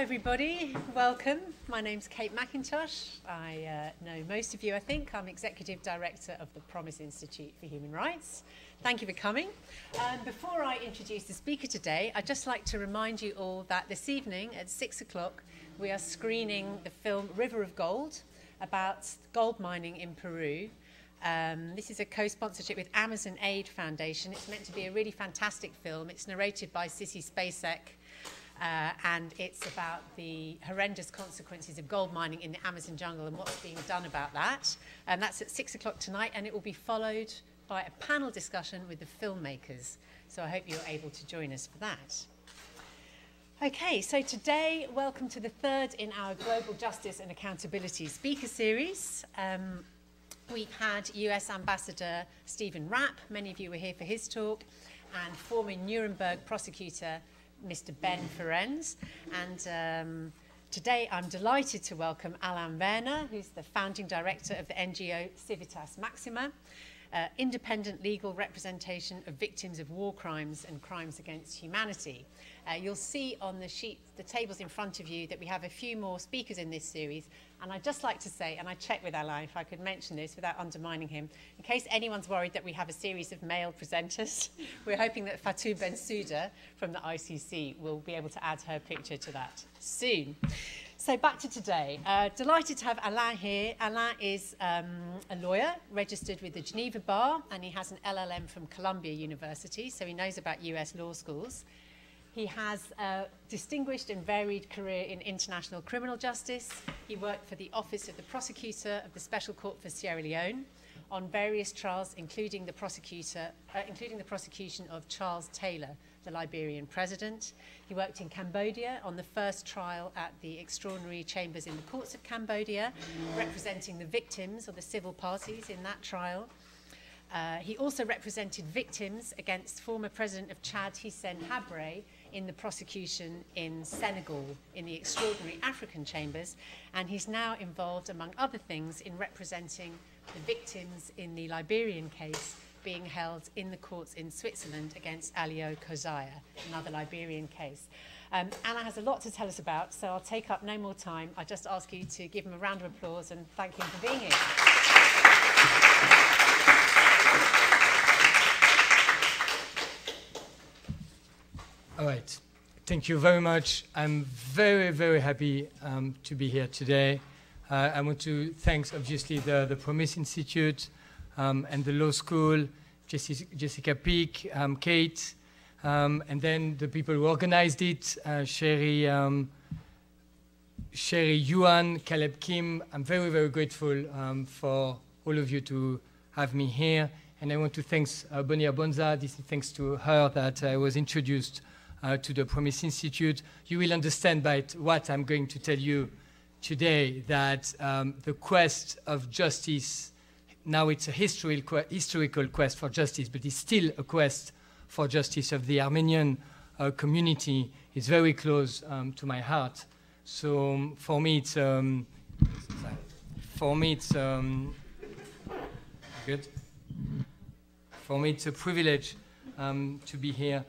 everybody. Welcome. My name's Kate McIntosh. I uh, know most of you, I think. I'm Executive Director of the Promise Institute for Human Rights. Thank you for coming. Um, before I introduce the speaker today, I'd just like to remind you all that this evening at six o'clock, we are screening the film River of Gold about gold mining in Peru. Um, this is a co-sponsorship with Amazon Aid Foundation. It's meant to be a really fantastic film. It's narrated by Sissy Spacek, uh, and it's about the horrendous consequences of gold mining in the Amazon jungle and what's being done about that. And that's at six o'clock tonight, and it will be followed by a panel discussion with the filmmakers. So I hope you're able to join us for that. Okay, so today, welcome to the third in our Global Justice and Accountability speaker series. Um, we've had US Ambassador Stephen Rapp, many of you were here for his talk, and former Nuremberg prosecutor Mr. Ben Ferencz. And um, today I'm delighted to welcome Alain Werner, who's the founding director of the NGO Civitas Maxima, uh, independent legal representation of victims of war crimes and crimes against humanity. Uh, you'll see on the sheet, the tables in front of you, that we have a few more speakers in this series. And I'd just like to say, and I checked with Alain if I could mention this without undermining him, in case anyone's worried that we have a series of male presenters, we're hoping that Fatou Bensouda from the ICC will be able to add her picture to that soon. So back to today. Uh, delighted to have Alain here. Alain is um, a lawyer registered with the Geneva Bar and he has an LLM from Columbia University, so he knows about US law schools. He has a distinguished and varied career in international criminal justice. He worked for the Office of the Prosecutor of the Special Court for Sierra Leone on various trials, including the, prosecutor, uh, including the prosecution of Charles Taylor, the Liberian president. He worked in Cambodia on the first trial at the extraordinary chambers in the courts of Cambodia, representing the victims or the civil parties in that trial. Uh, he also represented victims against former president of Chad, Hissène Habré, in the prosecution in Senegal in the extraordinary African chambers, and he's now involved, among other things, in representing the victims in the Liberian case being held in the courts in Switzerland against Alieu Kosiah, another Liberian case. Um, Anna has a lot to tell us about, so I'll take up no more time. I just ask you to give him a round of applause and thank him for being here. All right. Thank you very much. I'm very, very happy um, to be here today. Uh, I want to thank, obviously, the, the Promise Institute, um, and the law school, Jessica Peake, um, Kate, um, and then the people who organized it, uh, Sherry, um, Sherry Yuan, Caleb Kim. I'm very, very grateful um, for all of you to have me here. And I want to thank uh, Bonia Bonza. This is thanks to her that I was introduced uh, to the Promise Institute. You will understand by what I'm going to tell you today that um, the quest of justice now it's a historical, historical quest for justice, but it's still a quest for justice of the Armenian uh, community. It's very close um, to my heart. So um, for me, it's um, for me it's um, good. For me, it's a privilege um, to be here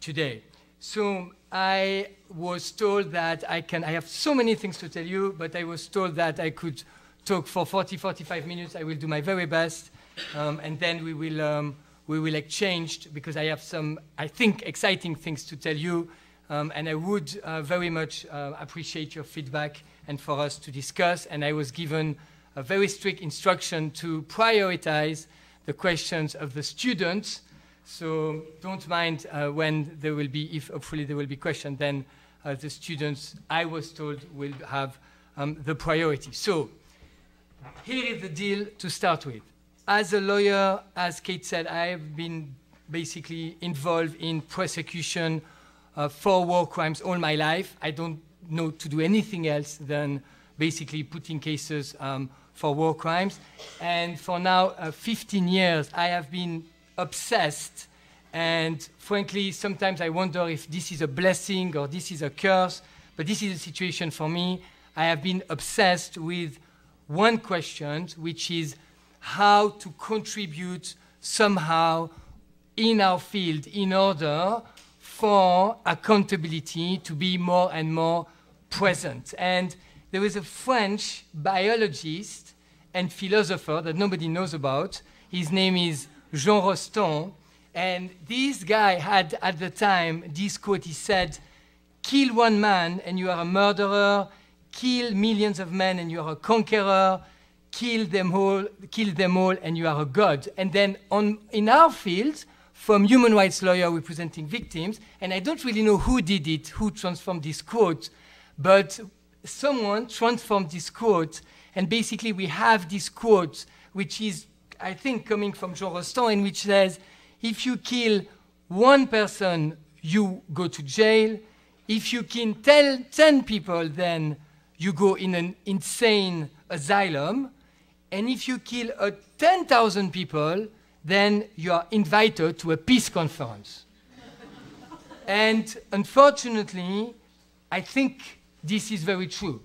today. So I was told that I can. I have so many things to tell you, but I was told that I could talk for 40, 45 minutes. I will do my very best. Um, and then we will, um, we will exchange because I have some, I think, exciting things to tell you. Um, and I would uh, very much uh, appreciate your feedback and for us to discuss. And I was given a very strict instruction to prioritize the questions of the students. So don't mind uh, when there will be, if hopefully there will be questions, then uh, the students, I was told, will have um, the priority. So here is the deal to start with. As a lawyer, as Kate said, I have been basically involved in prosecution uh, for war crimes all my life. I don't know to do anything else than basically putting cases um, for war crimes. And for now, uh, 15 years, I have been obsessed. And frankly, sometimes I wonder if this is a blessing or this is a curse. But this is a situation for me. I have been obsessed with one question, which is how to contribute somehow in our field in order for accountability to be more and more present. And there was a French biologist and philosopher that nobody knows about. His name is Jean Rostand. And this guy had at the time this quote he said, Kill one man and you are a murderer, kill millions of men and you are a conqueror, kill them all, kill them all and you are a god. And then on, in our field, from human rights lawyer representing victims, and I don't really know who did it, who transformed this quote, but someone transformed this quote, and basically we have this quote, which is, I think, coming from Jean Rostand, in which says, if you kill one person, you go to jail. If you kill ten, 10 people, then you go in an insane asylum. And if you kill uh, 10,000 people, then you are invited to a peace conference. and unfortunately, I think this is very true.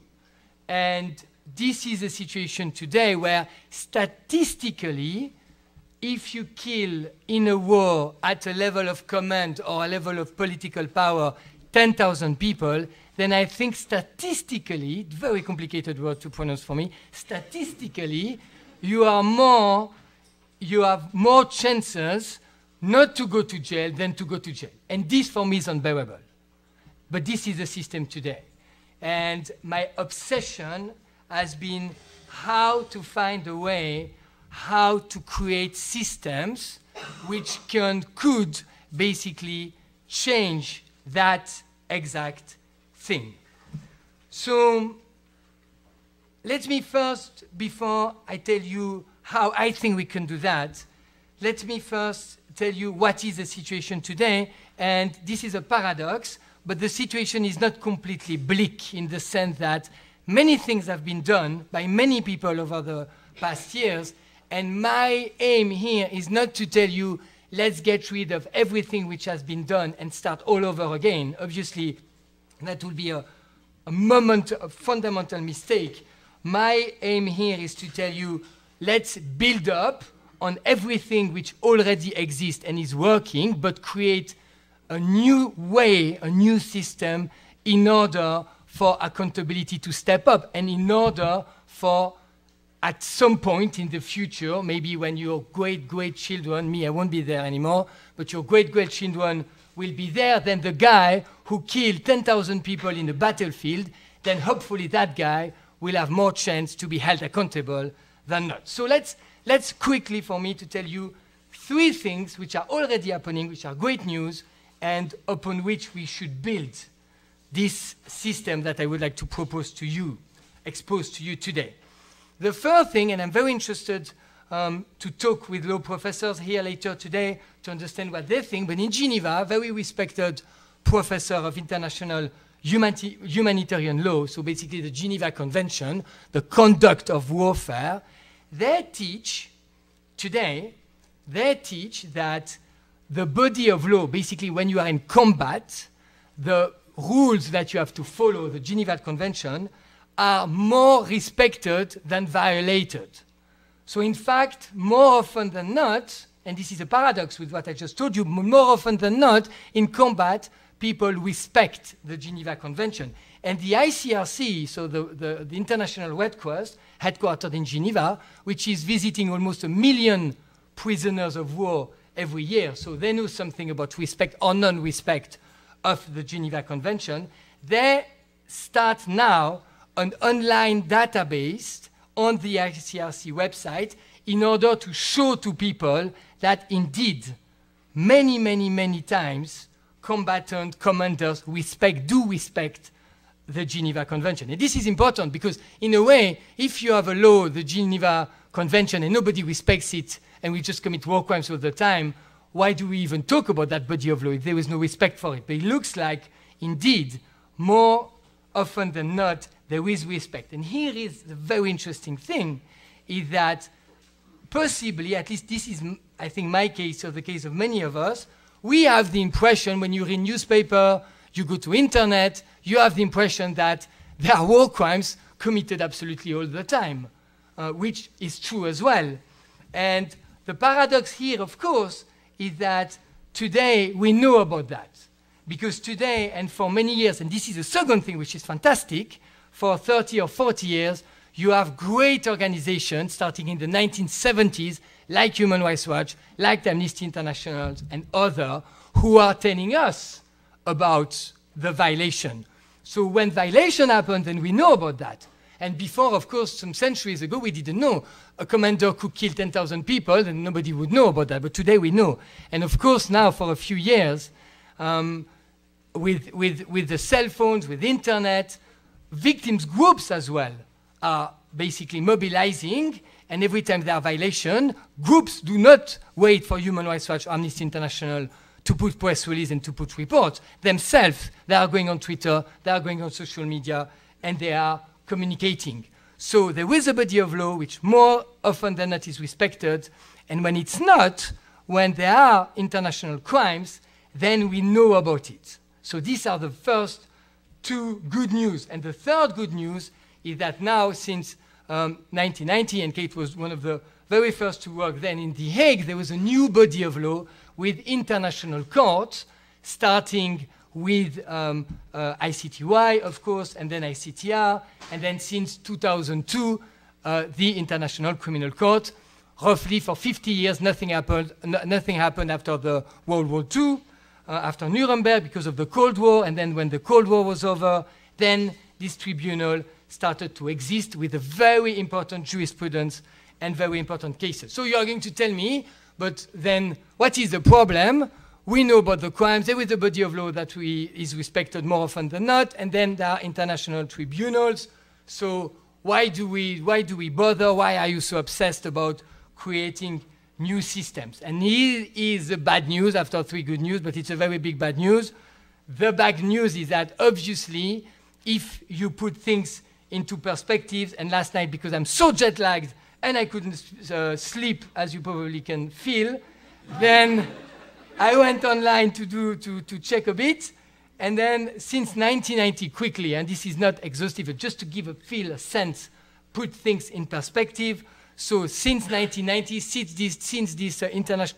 And this is a situation today where statistically, if you kill in a war at a level of command or a level of political power 10,000 people, then I think statistically, very complicated word to pronounce for me, statistically, you are more, you have more chances not to go to jail than to go to jail. And this for me is unbearable. But this is the system today. And my obsession has been how to find a way how to create systems which can, could basically change that exact thing. So let me first, before I tell you how I think we can do that, let me first tell you what is the situation today. And this is a paradox, but the situation is not completely bleak in the sense that many things have been done by many people over the past years. And my aim here is not to tell you, let's get rid of everything which has been done and start all over again. Obviously, that would be a, a moment, a fundamental mistake. My aim here is to tell you, let's build up on everything which already exists and is working, but create a new way, a new system in order for accountability to step up and in order for at some point in the future, maybe when your great great children, me, I won't be there anymore, but your great great children will be there, than the guy who killed 10,000 people in the battlefield, then hopefully that guy will have more chance to be held accountable than not. So let's, let's quickly, for me, to tell you three things which are already happening, which are great news, and upon which we should build this system that I would like to propose to you, expose to you today. The first thing, and I'm very interested um, to talk with law professors here later today to understand what they think, but in Geneva, very respected professor of international humanity, humanitarian law, so basically the Geneva Convention, the conduct of warfare, they teach today, they teach that the body of law, basically when you are in combat, the rules that you have to follow, the Geneva Convention, are more respected than violated. So, in fact, more often than not, and this is a paradox with what I just told you, more often than not, in combat, people respect the Geneva Convention. And the ICRC, so the, the, the International Red Cross, headquartered in Geneva, which is visiting almost a million prisoners of war every year, so they know something about respect or non respect of the Geneva Convention, they start now an online database on the ICRC website in order to show to people that indeed, many, many, many times, combatant commanders respect, do respect the Geneva Convention. And this is important because, in a way, if you have a law, the Geneva Convention, and nobody respects it, and we just commit war crimes all the time, why do we even talk about that body of law if there is no respect for it? But it looks like, indeed, more often than not, there is respect. And here is the very interesting thing, is that possibly, at least this is, I think, my case or the case of many of us, we have the impression when you read newspaper, you go to internet, you have the impression that there are war crimes committed absolutely all the time, uh, which is true as well. And the paradox here, of course, is that today we know about that. because today and for many years, and this is the second thing which is fantastic, for 30 or 40 years, you have great organizations starting in the 1970s, like Human Rights Watch, like Amnesty International, and other, who are telling us about the violation. So when violation happens, then we know about that. And before, of course, some centuries ago, we didn't know. A commander could kill 10,000 people, and nobody would know about that. But today we know. And of course, now for a few years, um, with, with, with the cell phones, with internet, victims groups as well are basically mobilizing. And every time there are violations, groups do not wait for Human Rights Watch, Amnesty International to put press release and to put reports. Themselves, they are going on Twitter, they are going on social media, and they are communicating. So there is a body of law which more often than not is respected, and when it's not, when there are international crimes, then we know about it. So these are the first two good news. And the third good news is that now, since um, 1990, and Kate was one of the very first to work then in The Hague, there was a new body of law with international courts, starting with um, uh, ICTY, of course, and then ICTR, and then since 2002, uh, the International Criminal Court. Roughly for 50 years, nothing happened, nothing happened after the World War II, uh, after Nuremberg because of the Cold War, and then when the Cold War was over, then this tribunal started to exist with a very important jurisprudence and very important cases. So you are going to tell me, but then what is the problem? we know about the crimes, there is a body of law that we, is respected more often than not, and then there are international tribunals. So why do, we, why do we bother? Why are you so obsessed about creating new systems? And here is the bad news after three good news, but it's a very big bad news. The bad news is that obviously, if you put things into perspectives, and last night, because I'm so jet lagged and I couldn't uh, sleep, as you probably can feel, then I went online to, do, to, to check a bit. And then since 1990, quickly, and this is not exhaustive, but just to give a feel, a sense, put things in perspective. So since 1990, since these, since these uh, interna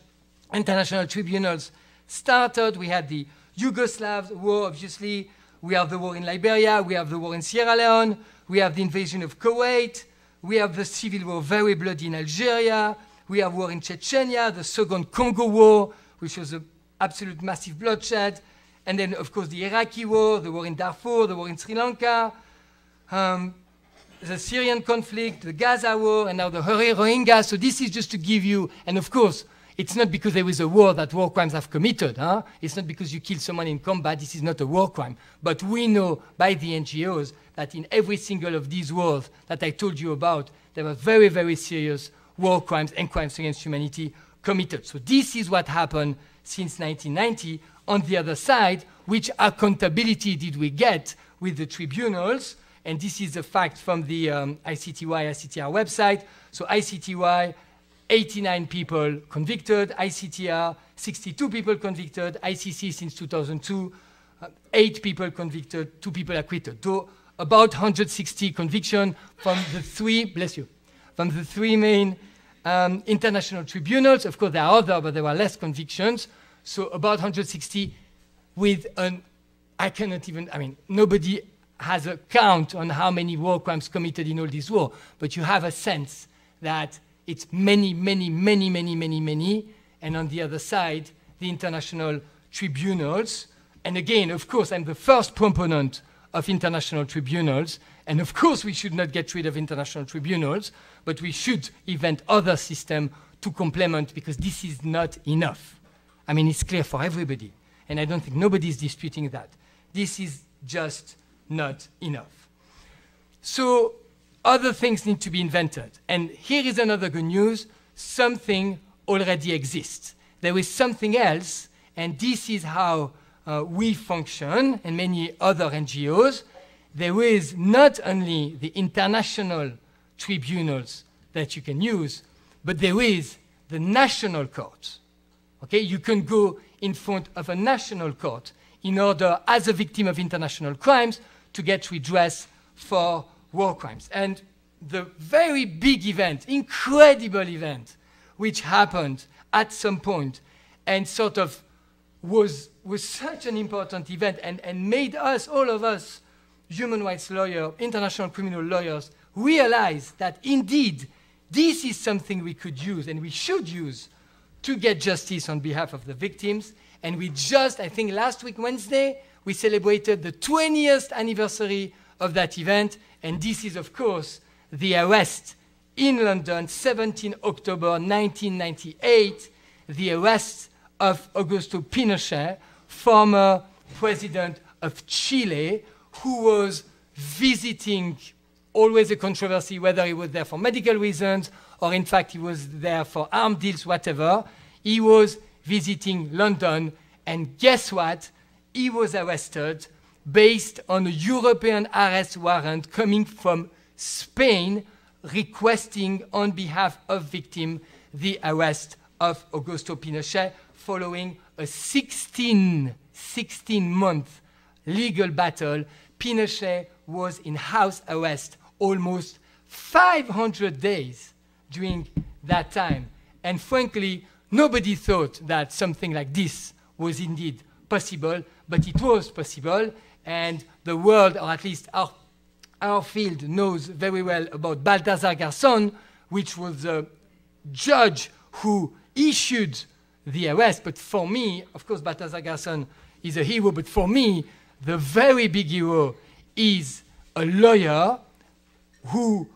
international tribunals started, we had the Yugoslav war, obviously. We have the war in Liberia. We have the war in Sierra Leone. We have the invasion of Kuwait. We have the civil war, very bloody in Algeria. We have war in Chechnya, the second Congo war which was an absolute massive bloodshed. And then, of course, the Iraqi war, the war in Darfur, the war in Sri Lanka, um, the Syrian conflict, the Gaza war, and now the Rohingya. So this is just to give you, and of course, it's not because there is a war that war crimes have committed. Huh? It's not because you kill someone in combat. This is not a war crime. But we know by the NGOs that in every single of these wars that I told you about, there were very, very serious war crimes and crimes against humanity committed. So this is what happened since 1990. On the other side, which accountability did we get with the tribunals? And this is a fact from the um, ICTY, ICTR website. So ICTY, 89 people convicted, ICTR, 62 people convicted, ICC since 2002, uh, 8 people convicted, 2 people acquitted. So about 160 conviction from the three, bless you, from the three main um, international tribunals. Of course, there are other, but there were less convictions. So about 160 with an, I cannot even, I mean, nobody has a count on how many war crimes committed in all this war, but you have a sense that it's many, many, many, many, many, many. And on the other side, the international tribunals. And again, of course, I'm the first proponent of international tribunals. And of course, we should not get rid of international tribunals but we should invent other systems to complement because this is not enough. I mean, it's clear for everybody, and I don't think nobody is disputing that. This is just not enough. So other things need to be invented. And here is another good news. Something already exists. There is something else, and this is how uh, we function and many other NGOs. There is not only the international tribunals that you can use, but there is the national court. Okay, you can go in front of a national court in order, as a victim of international crimes, to get redress for war crimes. And the very big event, incredible event, which happened at some point and sort of was, was such an important event and, and made us, all of us, human rights lawyers, international criminal lawyers, realize that indeed this is something we could use and we should use to get justice on behalf of the victims. And we just, I think last week, Wednesday, we celebrated the 20th anniversary of that event. And this is, of course, the arrest in London, 17 October 1998, the arrest of Augusto Pinochet, former president of Chile, who was visiting always a controversy whether he was there for medical reasons or in fact he was there for arm deals, whatever. He was visiting London, and guess what? He was arrested based on a European arrest warrant coming from Spain requesting on behalf of victim the arrest of Augusto Pinochet following a 16, 16 month legal battle. Pinochet was in house arrest almost 500 days during that time. And frankly, nobody thought that something like this was indeed possible, but it was possible. And the world, or at least our, our field, knows very well about Baltasar Garzón, which was the judge who issued the arrest. But for me, of course, Baltasar Garzón is a hero, but for me, the very big hero is a lawyer who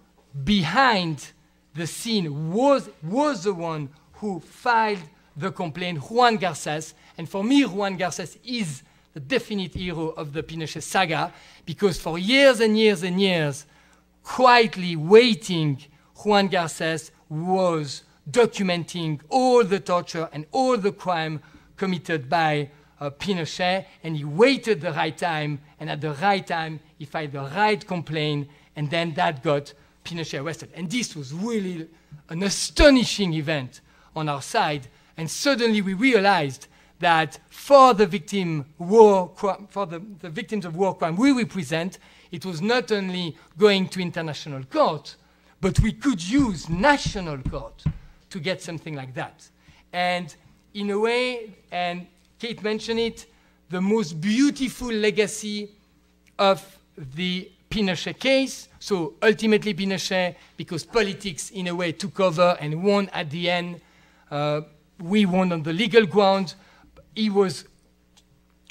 behind the scene was, was the one who filed the complaint, Juan Garces. And for me, Juan Garces is the definite hero of the Pinochet saga because for years and years and years, quietly waiting, Juan Garces was documenting all the torture and all the crime committed by uh, Pinochet, and he waited the right time, and at the right time, he filed the right complaint, and then that got Pinochet arrested. And this was really an astonishing event on our side. And suddenly we realized that for the victim war, for the, the victims of war crime we represent, it was not only going to international court, but we could use national court to get something like that. And in a way, and Kate mentioned it, the most beautiful legacy of the Pinochet case. So ultimately, Pinochet, because politics in a way took over and won at the end, uh, we won on the legal ground. He was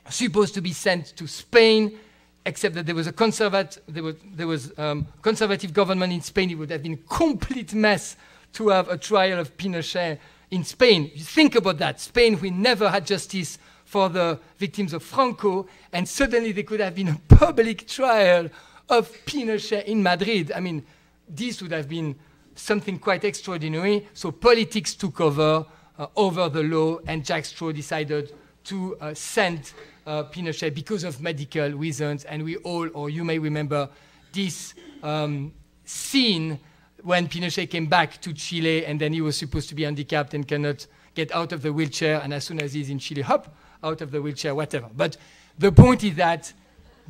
supposed to be sent to Spain, except that there was a conservative, there was, there was um, conservative government in Spain. It would have been a complete mess to have a trial of Pinochet in Spain. You think about that. Spain, we never had justice for the victims of Franco, and suddenly there could have been a public trial of Pinochet in Madrid. I mean, this would have been something quite extraordinary. So politics took over over the law, and Jack Straw decided to uh, send uh, Pinochet because of medical reasons. And we all, or you may remember, this um, scene when Pinochet came back to Chile, and then he was supposed to be handicapped and cannot get out of the wheelchair, and as soon as he's in Chile, hop, out of the wheelchair, whatever. But the point is that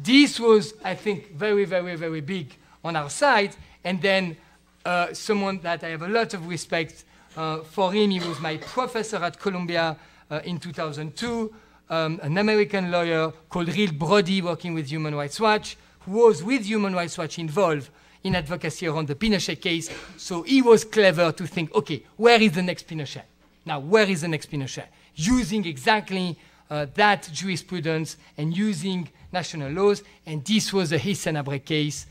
this was, I think, very, very, very big on our side. And then uh, someone that I have a lot of respect uh, for him, he was my professor at Columbia uh, in 2002, um, an American lawyer called Reed Brody, working with Human Rights Watch, who was with Human Rights Watch involved in advocacy around the Pinochet case. So he was clever to think, okay, where is the next Pinochet? Now, where is the next Pinochet? Using exactly uh, that jurisprudence and using national laws. And this was a Hissène Habré case,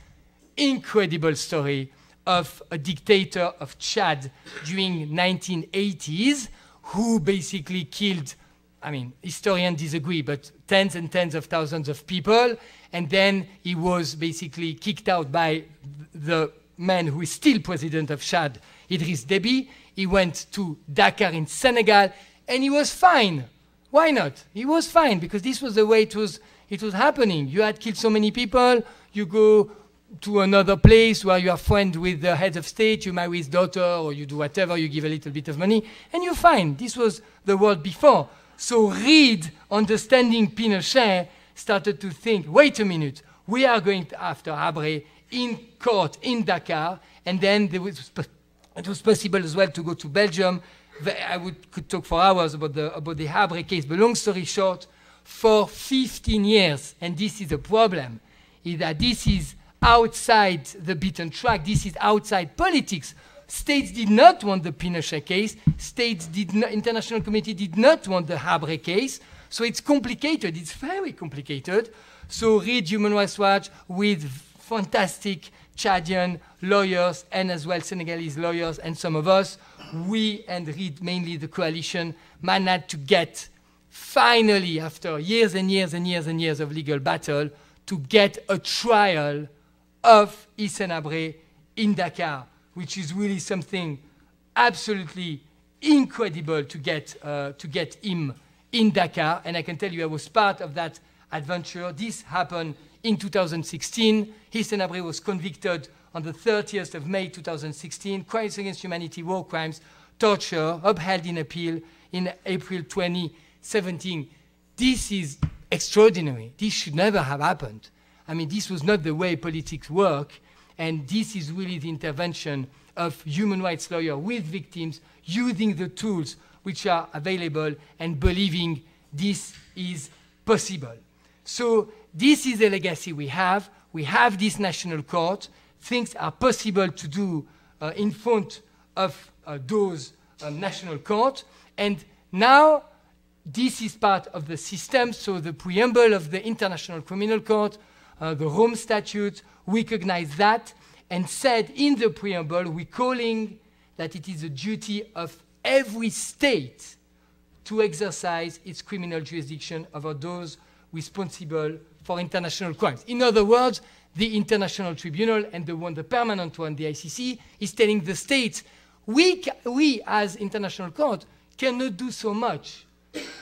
incredible story of a dictator of Chad during 1980s who basically killed, I mean, historians disagree, but tens and tens of thousands of people. And then he was basically kicked out by the man who is still president of Chad, Idriss Deby. He went to Dakar in Senegal, and he was fine. Why not? He was fine because this was the way it was, it was happening. You had killed so many people, you go to another place where you are friends with the head of state, you marry his daughter, or you do whatever, you give a little bit of money, and you're fine. This was the world before. So Reed, understanding Pinochet, started to think, wait a minute, we are going after Habré in court in Dakar, and then was, it was possible as well to go to Belgium I would, could talk for hours about the, about the Habré case, but long story short, for 15 years, and this is a problem, is that this is outside the beaten track, this is outside politics. States did not want the Pinochet case, states did not, international community did not want the Habré case, so it's complicated, it's very complicated. So Reed Human Rights Watch with fantastic Chadian lawyers and as well Senegalese lawyers and some of us, we and Reed mainly the coalition managed to get finally after years and years and years and years of legal battle to get a trial of Hissène Habré in Dakar, which is really something absolutely incredible to get, uh, to get him in Dakar. And I can tell you I was part of that adventure. This happened in 2016. Hissène Habré was convicted on the 30th of May 2016, crimes against humanity, war crimes, torture, upheld in appeal in April 2017. This is extraordinary. This should never have happened. I mean, this was not the way politics work, and this is really the intervention of human rights lawyers with victims using the tools which are available and believing this is possible. So this is the legacy we have. We have this national court. Things are possible to do uh, in front of uh, those um, national court. And now this is part of the system. So the preamble of the International Criminal Court, uh, the Rome Statute, recognize that and said in the preamble, we're calling that it is the duty of every state to exercise its criminal jurisdiction over those responsible for international crimes. In other words, the International Tribunal and the one, the permanent one, the ICC, is telling the states, we, we as international court cannot do so much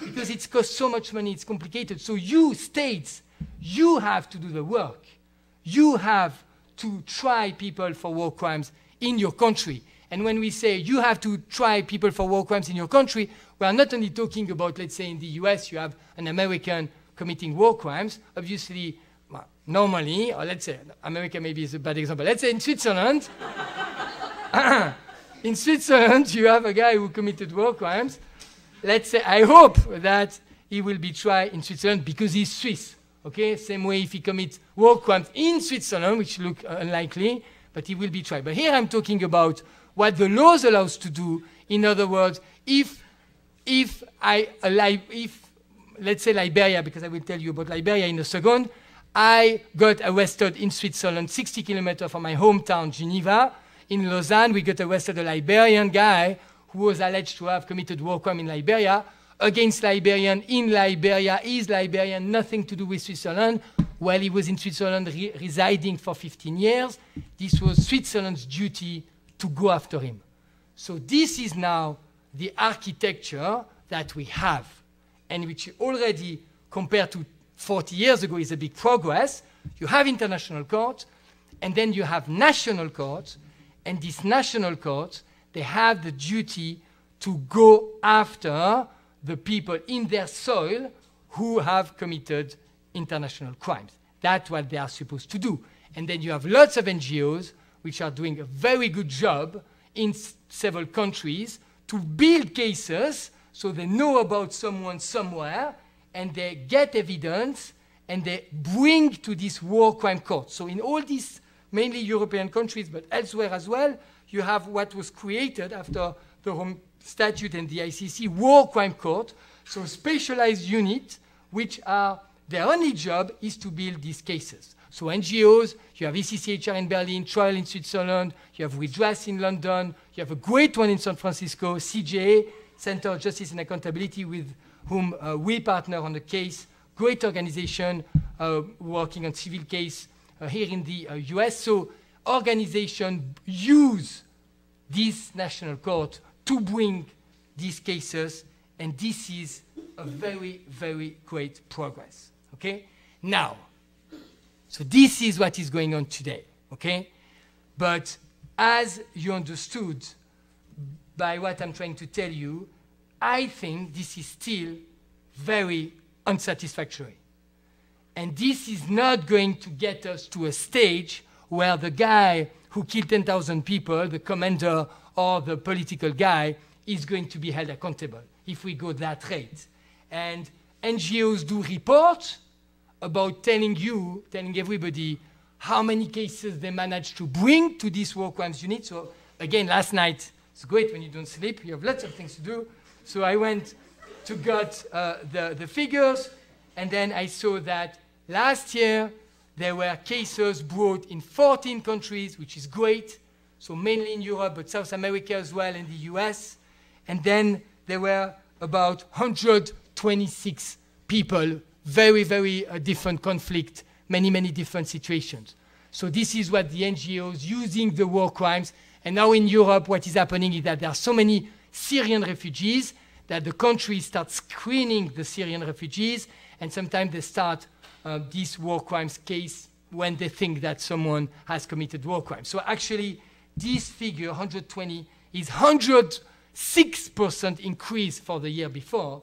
because it costs so much money, it's complicated. So you states, you have to do the work. You have to try people for war crimes in your country. And when we say you have to try people for war crimes in your country, we are not only talking about, let's say in the US, you have an American committing war crimes, obviously, well, normally, or let's say, America maybe is a bad example. Let's say in Switzerland, in Switzerland, you have a guy who committed war crimes. Let's say, I hope that he will be tried in Switzerland because he's Swiss. Okay, same way if he commits war crimes in Switzerland, which look unlikely, but he will be tried. But here I'm talking about what the laws allows to do. In other words, if if I if let's say Liberia, because I will tell you about Liberia in a second. I got arrested in Switzerland, 60 kilometers from my hometown, Geneva. In Lausanne, we got arrested a Liberian guy who was alleged to have committed war crime in Liberia against Liberian in Liberia. Is Liberian nothing to do with Switzerland? While he was in Switzerland re residing for 15 years, this was Switzerland's duty to go after him. So this is now the architecture that we have and which already, compared to 40 years ago, is a big progress. You have international courts, and then you have national courts, and these national courts, they have the duty to go after the people in their soil who have committed international crimes. That's what they are supposed to do. And then you have lots of NGOs which are doing a very good job in several countries to build cases so they know about someone somewhere and they get evidence and they bring to this war crime court. So in all these mainly European countries, but elsewhere as well, you have what was created after the Rome Statute and the ICC war crime court. So specialized units which are their only job is to build these cases. So NGOs, you have ECCHR in Berlin, Trial in Switzerland, you have Redress in London, you have a great one in San Francisco, CJA, Center of Justice and Accountability, with whom uh, we partner on the case. Great organization uh, working on civil case uh, here in the US. So organization use this national court to bring these cases, and this is a very, very great progress. Okay? Now, so this is what is going on today. Okay? But as you understood, by what I'm trying to tell you, I think this is still very unsatisfactory. And this is not going to get us to a stage where the guy who killed 10,000 people, the commander or the political guy, is going to be held accountable if we go that rate. And NGOs do report about telling you, telling everybody how many cases they managed to bring to this war crimes unit. So again, last night, it's great when you don't sleep, you have lots of things to do. So I went to get uh, the, the figures, and then I saw that last year there were cases brought in 14 countries, which is great. So mainly in Europe, but South America as well, and the US. And then there were about 126 people, very, very uh, different conflict, many, many different situations. So this is what the NGOs using the war crimes. And now in Europe, what is happening is that there are so many Syrian refugees that the country starts screening the Syrian refugees, and sometimes they start uh, this war crimes case when they think that someone has committed war crimes. So actually, this figure, 120, is 106% increase for the year before,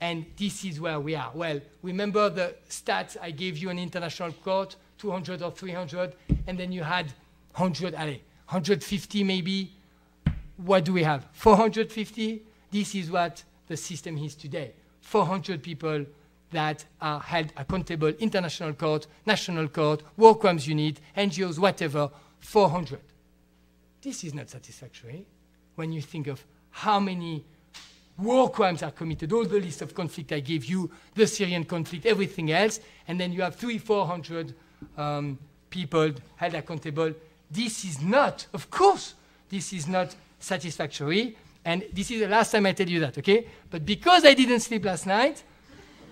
and this is where we are. Well, remember the stats I gave you in international court, 200 or 300, and then you had 100, allez, 150 maybe. What do we have? 450? This is what the system is today. 400 people that are held accountable, international court, national court, war crimes unit, NGOs, whatever, 400. This is not satisfactory when you think of how many war crimes are committed, all the list of conflict I gave you, the Syrian conflict, everything else, and then you have three, 400 um, people held accountable. This is not, of course, this is not satisfactory. And this is the last time I tell you that, okay? But because I didn't sleep last night,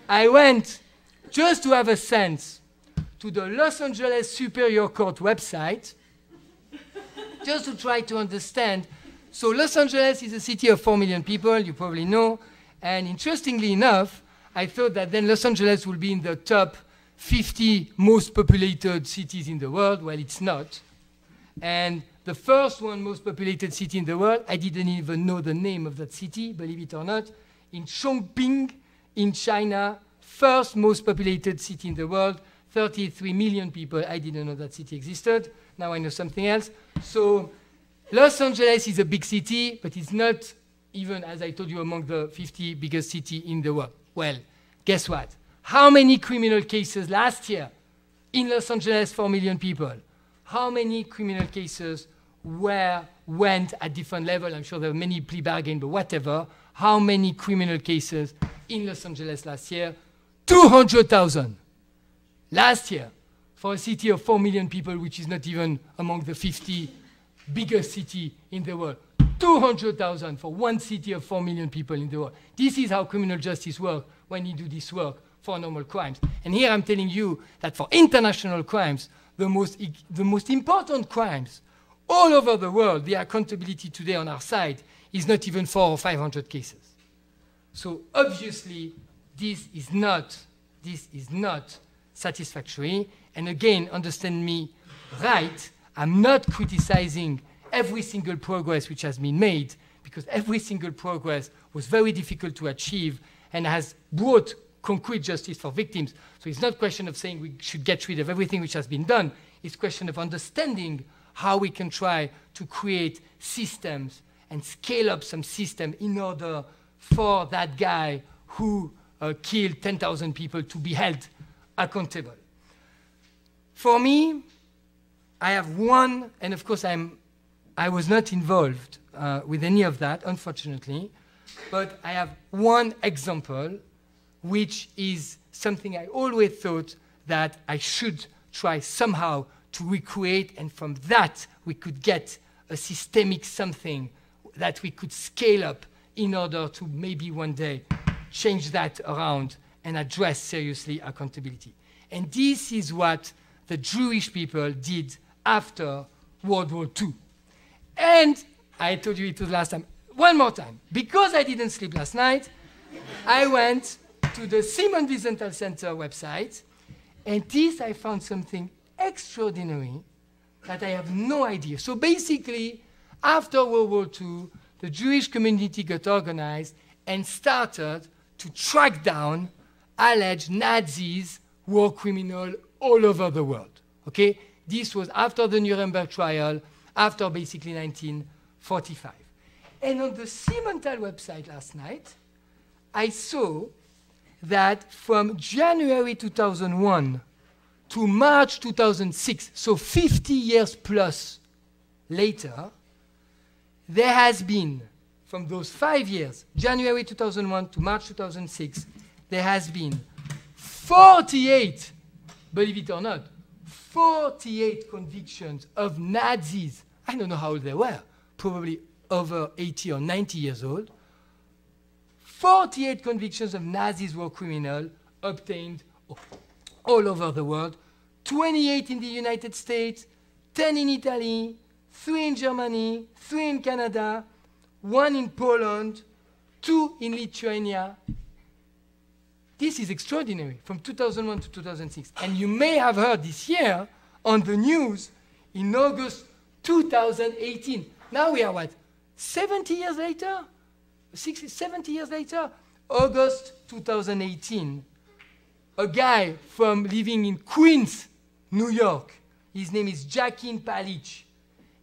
I went just to have a sense to the Los Angeles Superior Court website, just to try to understand. So, Los Angeles is a city of 4 million people, you probably know. And interestingly enough, I thought that then Los Angeles will be in the top 50 most populated cities in the world. Well, it's not. And the first one most populated city in the world, I didn't even know the name of that city, believe it or not, in Chongqing, in China, first most populated city in the world, 33 million people. I didn't know that city existed. Now I know something else. So Los Angeles is a big city, but it's not even, as I told you, among the 50 biggest cities in the world. Well, guess what? How many criminal cases last year in Los Angeles, 4 million people? How many criminal cases were went at different level? I'm sure there were many plea bargains, but whatever. How many criminal cases in Los Angeles last year? 200,000. Last year, for a city of 4 million people, which is not even among the 50 biggest cities in the world. 200,000 for one city of 4 million people in the world. This is how criminal justice works when you do this work for normal crimes. And here I'm telling you that for international crimes, the most, the most important crimes all over the world, the accountability today on our side is not even four or 500 cases. So obviously, this is not, this is not satisfactory. And again, understand me right, I'm not criticizing every single progress which has been made, because every single progress was very difficult to achieve and has brought concrete justice for victims. So it's not a question of saying we should get rid of everything which has been done. It's a question of understanding how we can try to create systems and scale up some system in order for that guy who uh, killed 10,000 people to be held accountable. For me, I have one, and of course I'm, I was not involved uh, with any of that, unfortunately, but I have one example which is something I always thought that I should try somehow to recreate, and from that we could get a systemic something that we could scale up in order to maybe one day change that around and address seriously accountability. And this is what the Jewish people did after World War II. And I told you it was last time. One more time. Because I didn't sleep last night, I went to the Simon Wiesenthal Center website, and this I found something extraordinary that I have no idea. So basically, after World War II, the Jewish community got organized and started to track down alleged Nazis, war criminals all over the world. Okay? This was after the Nuremberg trial, after basically 1945. And on the Wiesenthal website last night, I saw that from January 2001 to March 2006, so 50 years plus later, there has been, from those five years, January 2001 to March 2006, there has been 48, believe it or not, 48 convictions of Nazis. I don't know how old they were, probably over 80 or 90 years old. 48 convictions of Nazis were criminal obtained all over the world 28 in the United States, 10 in Italy, 3 in Germany, 3 in Canada, 1 in Poland, 2 in Lithuania. This is extraordinary from 2001 to 2006. And you may have heard this year on the news in August 2018. Now we are what? 70 years later? 60, 70 years later? August 2018. A guy from living in Queens, New York. His name is Jakiw Palij.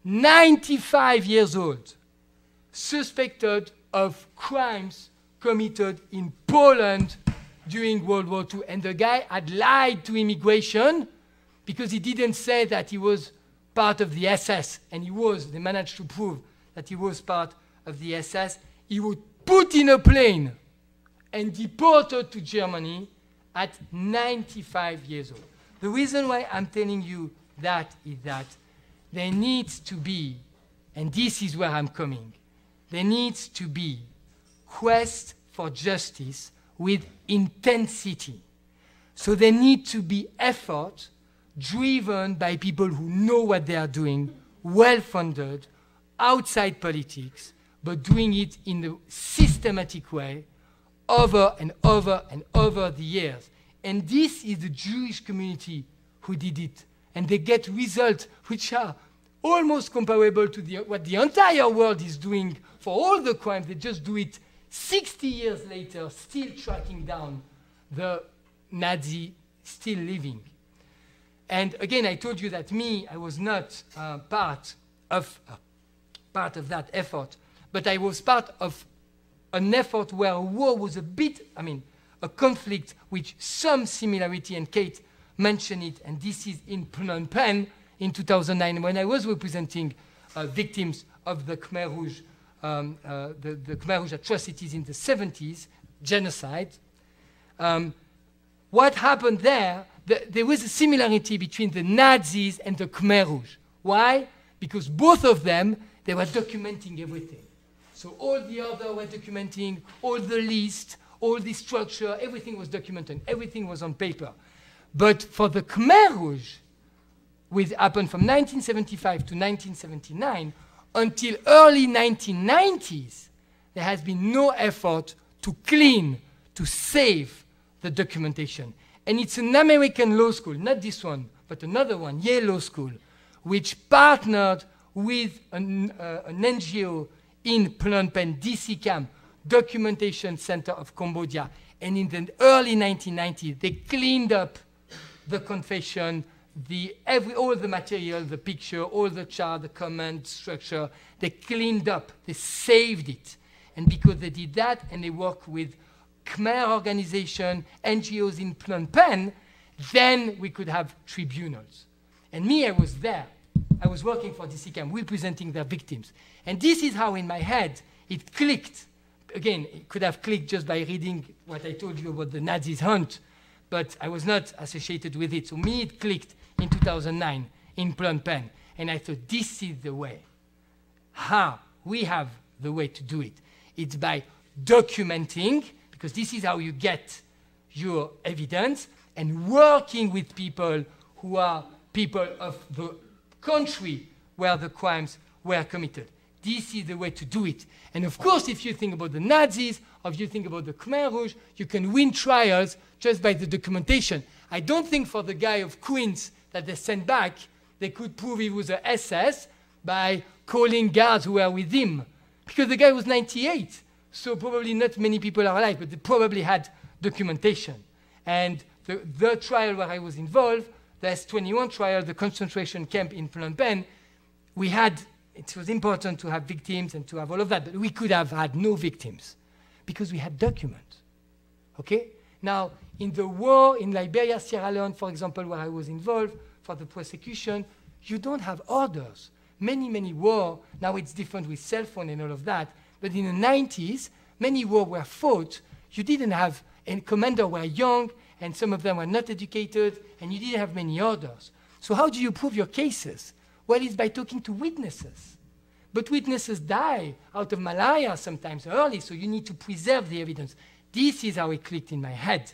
95 years old. Suspected of crimes committed in Poland during World War II. And the guy had lied to immigration because he didn't say that he was part of the SS. And he was. They managed to prove that he was part of the SS. He was put in a plane and deported to Germany at 95 years old. The reason why I'm telling you that is that there needs to be, and this is where I'm coming, there needs to be quest for justice with intensity. So there need to be effort driven by people who know what they are doing, well funded, outside politics, but doing it in a systematic way over and over and over the years. And this is the Jewish community who did it. And they get results which are almost comparable to the, what the entire world is doing for all the crimes. They just do it 60 years later, still tracking down the Nazi still living. And again, I told you that me, I was not uh, part of uh, part of that effort, but I was part of an effort where war was a bit, I mean, a conflict with some similarity, and Kate mentioned it, and this is in Phnom Penh in 2009 when I was representing uh, victims of the Khmer Rouge, um, uh, the, the, Khmer Rouge atrocities in the 70s, genocide. Um, what happened there, the, there was a similarity between the Nazis and the Khmer Rouge. Why? Because both of them, they were documenting everything. So all the other were documenting, all the list, all the structure, everything was documented, everything was on paper. But for the Khmer Rouge, which happened from 1975 to 1979, until early 1990s, there has been no effort to clean, to save the documentation. And it's an American law school, not this one, but another one, Yale Law School, which partnered with an, uh, an NGO in Phnom Penh, DCCAM, Documentation Center of Cambodia. And in the early 1990s, they cleaned up the confession, the, every, all the material, the picture, all the chart, the comment structure, they cleaned up, they saved it. And because they did that and they work with Khmer organization, NGOs in Phnom Penh, then we could have tribunals. And me, I was there. I was working for DCCAM, representing their victims. And this is how, in my head, it clicked. Again, it could have clicked just by reading what I told you about the Nazis' hunt, but I was not associated with it. So me, it clicked in 2009 in Phnom Penh. And I thought, this is the way. How? We have the way to do it. It's by documenting, because this is how you get your evidence, and working with people who are people of the country where the crimes were committed. This is the way to do it. And of course, if you think about the Nazis, or if you think about the Khmer Rouge, you can win trials just by the documentation. I don't think for the guy of Queens that they sent back, they could prove he was a SS by calling guards who were with him. Because the guy was 98. So probably not many people are alive, but they probably had documentation. And the, the trial where I was involved, the S21 trial, the concentration camp in Phnom Penh, we had it was important to have victims and to have all of that, but we could have had no victims because we had documents. Okay? Now, in the war in Liberia, Sierra Leone, for example, where I was involved for the prosecution, you don't have orders. Many, many wars, now it's different with cell phone and all of that, but in the 90s, many wars were fought. You didn't have, and commanders were young, and some of them were not educated, and you didn't have many orders. So how do you prove your cases? Well, it's by talking to witnesses. But witnesses die out of malaria sometimes early, so you need to preserve the evidence. This is how it clicked in my head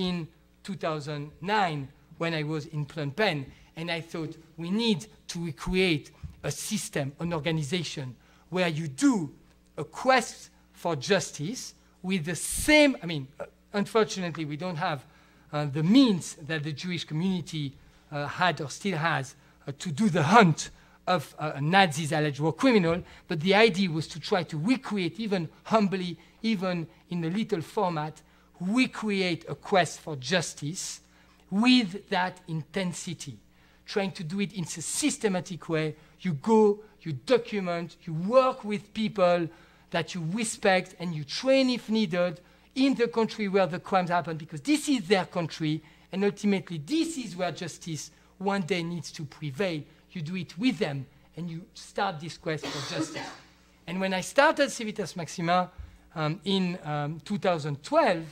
in 2009 when I was in Phnom Penh. And I thought we need to recreate a system, an organization where you do a quest for justice with the same, I mean, uh, unfortunately, we don't have uh, the means that the Jewish community uh, had or still has uh, to do the hunt of uh, a Nazi's alleged war criminal, but the idea was to try to recreate, even humbly, even in a little format, recreate a quest for justice with that intensity, trying to do it in a systematic way. You go, you document, you work with people that you respect, and you train if needed in the country where the crimes happen, because this is their country, and ultimately this is where justice one day needs to prevail. You do it with them, and you start this quest for justice. And when I started Civitas Maxima um, in um, 2012,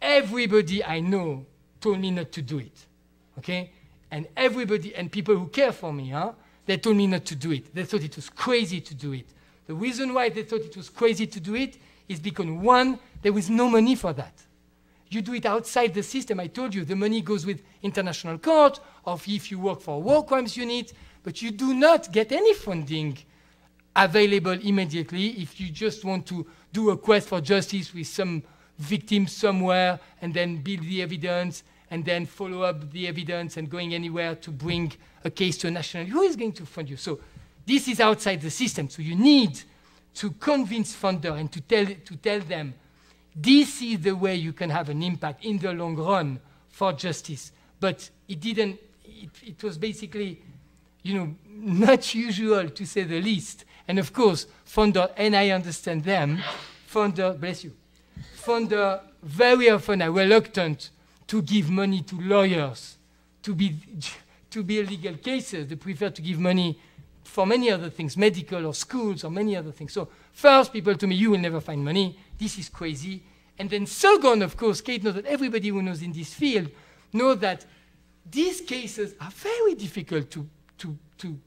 everybody I know told me not to do it. Okay? And everybody, and people who care for me, huh, they told me not to do it. They thought it was crazy to do it. The reason why they thought it was crazy to do it is because, one, there was no money for that. You do it outside the system. I told you the money goes with international court, or if you work for a war crimes unit, but you do not get any funding available immediately if you just want to do a quest for justice with some victim somewhere and then build the evidence and then follow up the evidence and going anywhere to bring a case to a national. Who is going to fund you? So this is outside the system. So you need to convince funder and to tell, to tell them this is the way you can have an impact in the long run for justice. But it didn't, it, it was basically, you know, not usual to say the least. And of course, funder, and I understand them, funder, bless you, funder very often are reluctant to give money to lawyers to be to build legal cases. They prefer to give money for many other things, medical or schools or many other things. So first, people to me, you will never find money. This is crazy. And then second, of course, Kate knows that everybody who knows in this field knows that these cases are very difficult to, to, to,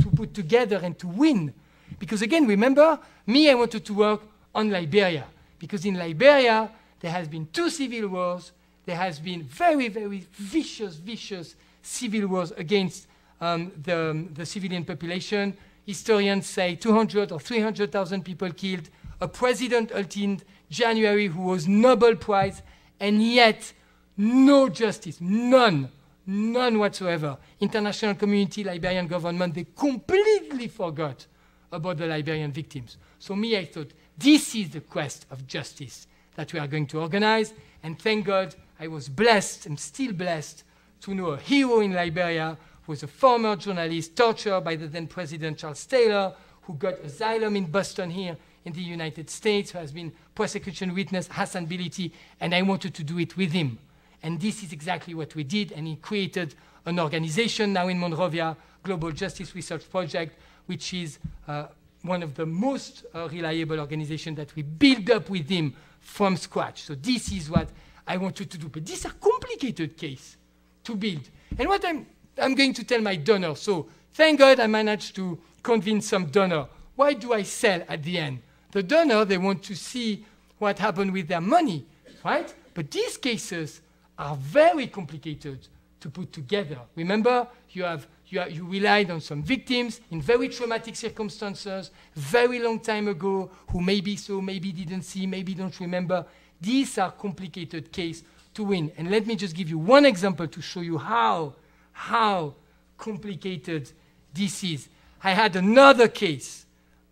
to put together and to win. Because again, remember, me, I wanted to work on Liberia. Because in Liberia, there has been two civil wars. There has been very, very vicious, vicious civil wars against um, the, the civilian population. Historians say 200 or 300,000 people killed. A president ultimed January who was Nobel Prize, and yet no justice, none, none whatsoever. International community, Liberian government, they completely forgot about the Liberian victims. So me, I thought, this is the quest of justice that we are going to organize. And thank God I was blessed, and still blessed, to know a hero in Liberia who was a former journalist tortured by the then President Charles Taylor, who got asylum in Boston here in the United States, who has been prosecution witness, Hassan Bility, and I wanted to do it with him. And this is exactly what we did, and he created an organization now in Monrovia, Global Justice Research Project, which is uh, one of the most uh, reliable organizations that we build up with him from scratch. So this is what I want you to do. But these are complicated case to build. And what I'm, I'm going to tell my donor, so thank God I managed to convince some donor. Why do I sell at the end? The donor, they want to see what happened with their money, right? But these cases are very complicated to put together. Remember, you have you, you, relied on some victims in very traumatic circumstances, very long time ago, who maybe saw, maybe didn't see, maybe don't remember. These are complicated cases to win. And let me just give you one example to show you how, how complicated this is. I had another case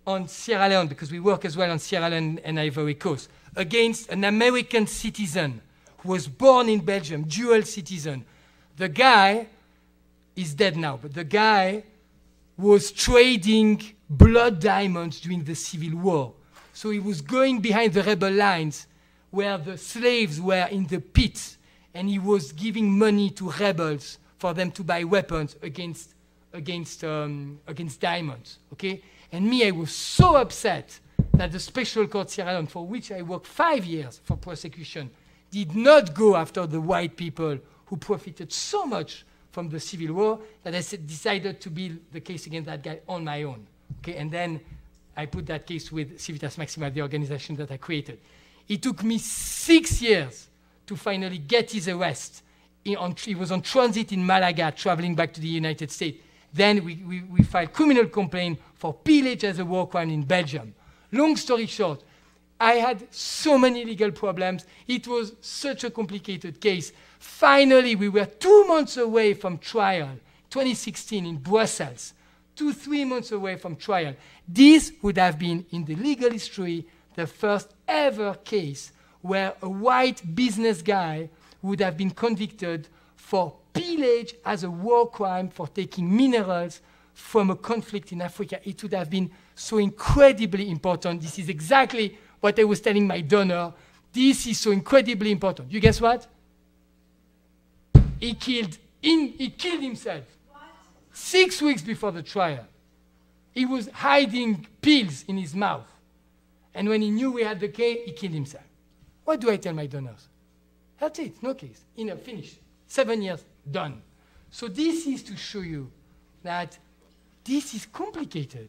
on Sierra Leone, because we work as well on Sierra Leone and Ivory Coast, against an American citizen who was born in Belgium, dual citizen. The guy is dead now, but the guy was trading blood diamonds during the Civil War. So he was going behind the rebel lines where the slaves were in the pits, and he was giving money to rebels for them to buy weapons against, against, um, against diamonds. Okay? And me, I was so upset that the Special Court Sierra Leone, for which I worked five years for prosecution, did not go after the white people who profited so much from the Civil War that I decided to build the case against that guy on my own. Okay? And then I put that case with Civitas Maxima, the organization that I created. It took me six years to finally get his arrest. He, on, he was on transit in Malaga, traveling back to the United States. Then we, we, we filed criminal complaint for pillage as a war crime in Belgium. Long story short, I had so many legal problems. It was such a complicated case. Finally, we were two months away from trial, 2016 in Brussels, two, three months away from trial. This would have been, in the legal history, the first ever case where a white business guy would have been convicted for pillage as a war crime for taking minerals from a conflict in Africa. It would have been so incredibly important. This is exactly what I was telling my donor. This is so incredibly important. You guess what? He killed, in, he killed himself. What? Six weeks before the trial. He was hiding pills in his mouth. And when he knew we had the case, he killed himself. What do I tell my donors? That's it, no case. Enough, finished. Seven years, done. So this is to show you that this is complicated.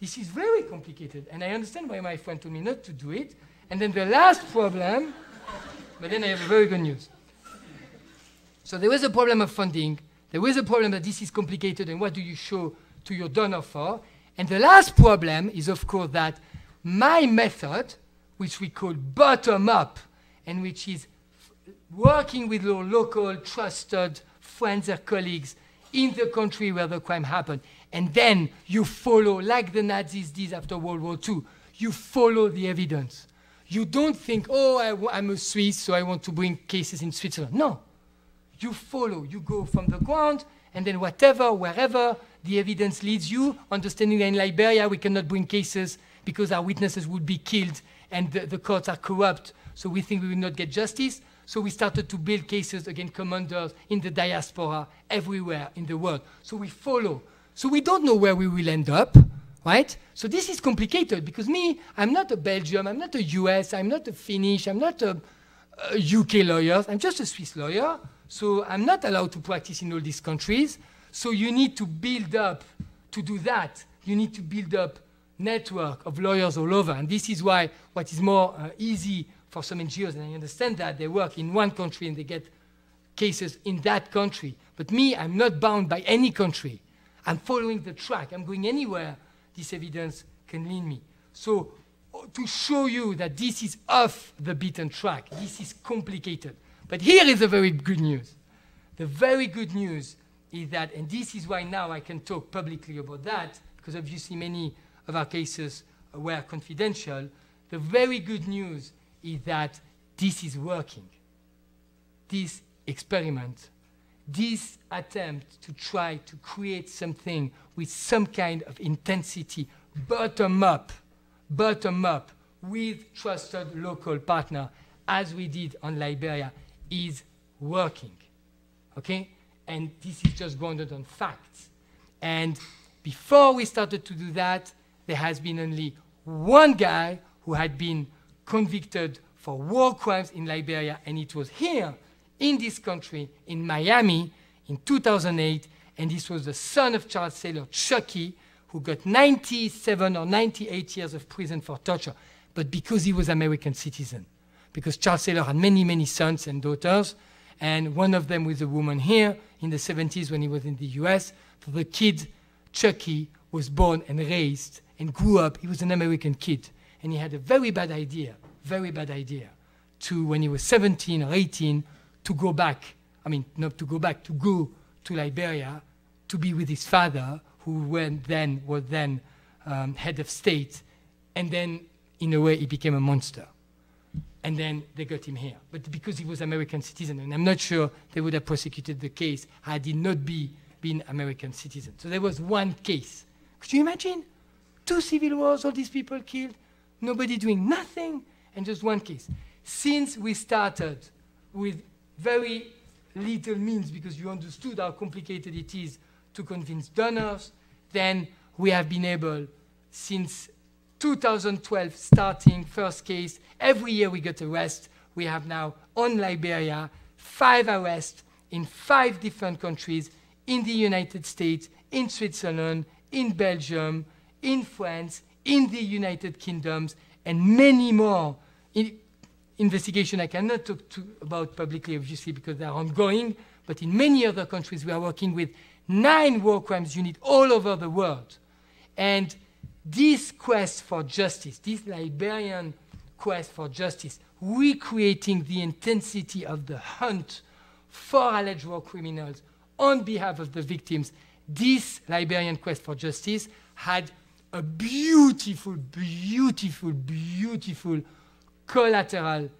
This is very complicated. And I understand why my friend told me not to do it. And then the last problem, but then I have very good news. So there was a problem of funding. There was a problem that this is complicated and what do you show to your donor for? And the last problem is, of course, that my method, which we call bottom up, and which is working with your local trusted friends or colleagues in the country where the crime happened, and then you follow, like the Nazis did after World War II, you follow the evidence. You don't think, oh, I, am a Swiss, so I want to bring cases in Switzerland. No. You follow. You go from the ground, and then whatever, wherever the evidence leads you, understanding that in Liberia we cannot bring cases because our witnesses would be killed and the, the courts are corrupt, so we think we will not get justice. So we started to build cases against commanders in the diaspora everywhere in the world. So we follow. So we don't know where we will end up, right? So this is complicated because me, I'm not a Belgium, I'm not a US, I'm not a Finnish, I'm not a, a UK lawyer, I'm just a Swiss lawyer. So I'm not allowed to practice in all these countries. So you need to build up, to do that, you need to build up network of lawyers all over. And this is why what is more uh, easy for some NGOs, and I understand that they work in one country and they get cases in that country. But me, I'm not bound by any country. I'm following the track. I'm going anywhere this evidence can lead me. So to show you that this is off the beaten track, this is complicated. But here is the very good news. The very good news is that, and this is why now I can talk publicly about that, because obviously many of our cases were confidential. The very good news is that this is working. This experiment, this attempt to try to create something with some kind of intensity, bottom up, bottom up, with trusted local partner, as we did on Liberia, is working. Okay? And this is just grounded on facts. And before we started to do that, there has been only one guy who had been convicted for war crimes in Liberia, and it was here in this country, in Miami, in 2008, and this was the son of Charles Taylor, Chucky, who got 97 or 98 years of prison for torture, but because he was American citizen. Because Charles Taylor had many, many sons and daughters, and one of them was a woman here in the 70s when he was in the US. So the kid, Chucky, was born and raised and grew up, he was an American kid. And he had a very bad idea, very bad idea, to when he was 17 or 18, to go back. I mean, not to go back, to go to Liberia to be with his father, who went then was then um, head of state. And then, in a way, he became a monster. And then they got him here. But because he was American citizen, and I'm not sure they would have prosecuted the case had he not be, been American citizen. So there was one case Could you imagine? Two civil wars, all these people killed, nobody doing nothing, and just one case. Since we started with very little means because you understood how complicated it is to convince donors, then we have been able, since 2012, starting first case, every year we get arrest. We have now on Liberia five arrests in five different countries in the United States, in Switzerland, in Belgium, in France, in the United Kingdoms, and many more in investigation I cannot talk about publicly, obviously, because they are ongoing. But in many other countries, we are working with nine war crimes units all over the world. And this quest for justice, this Liberian quest for justice, recreating the intensity of the hunt for alleged war criminals on behalf of the victims, this Liberian quest for justice had a beautiful, beautiful, beautiful collateral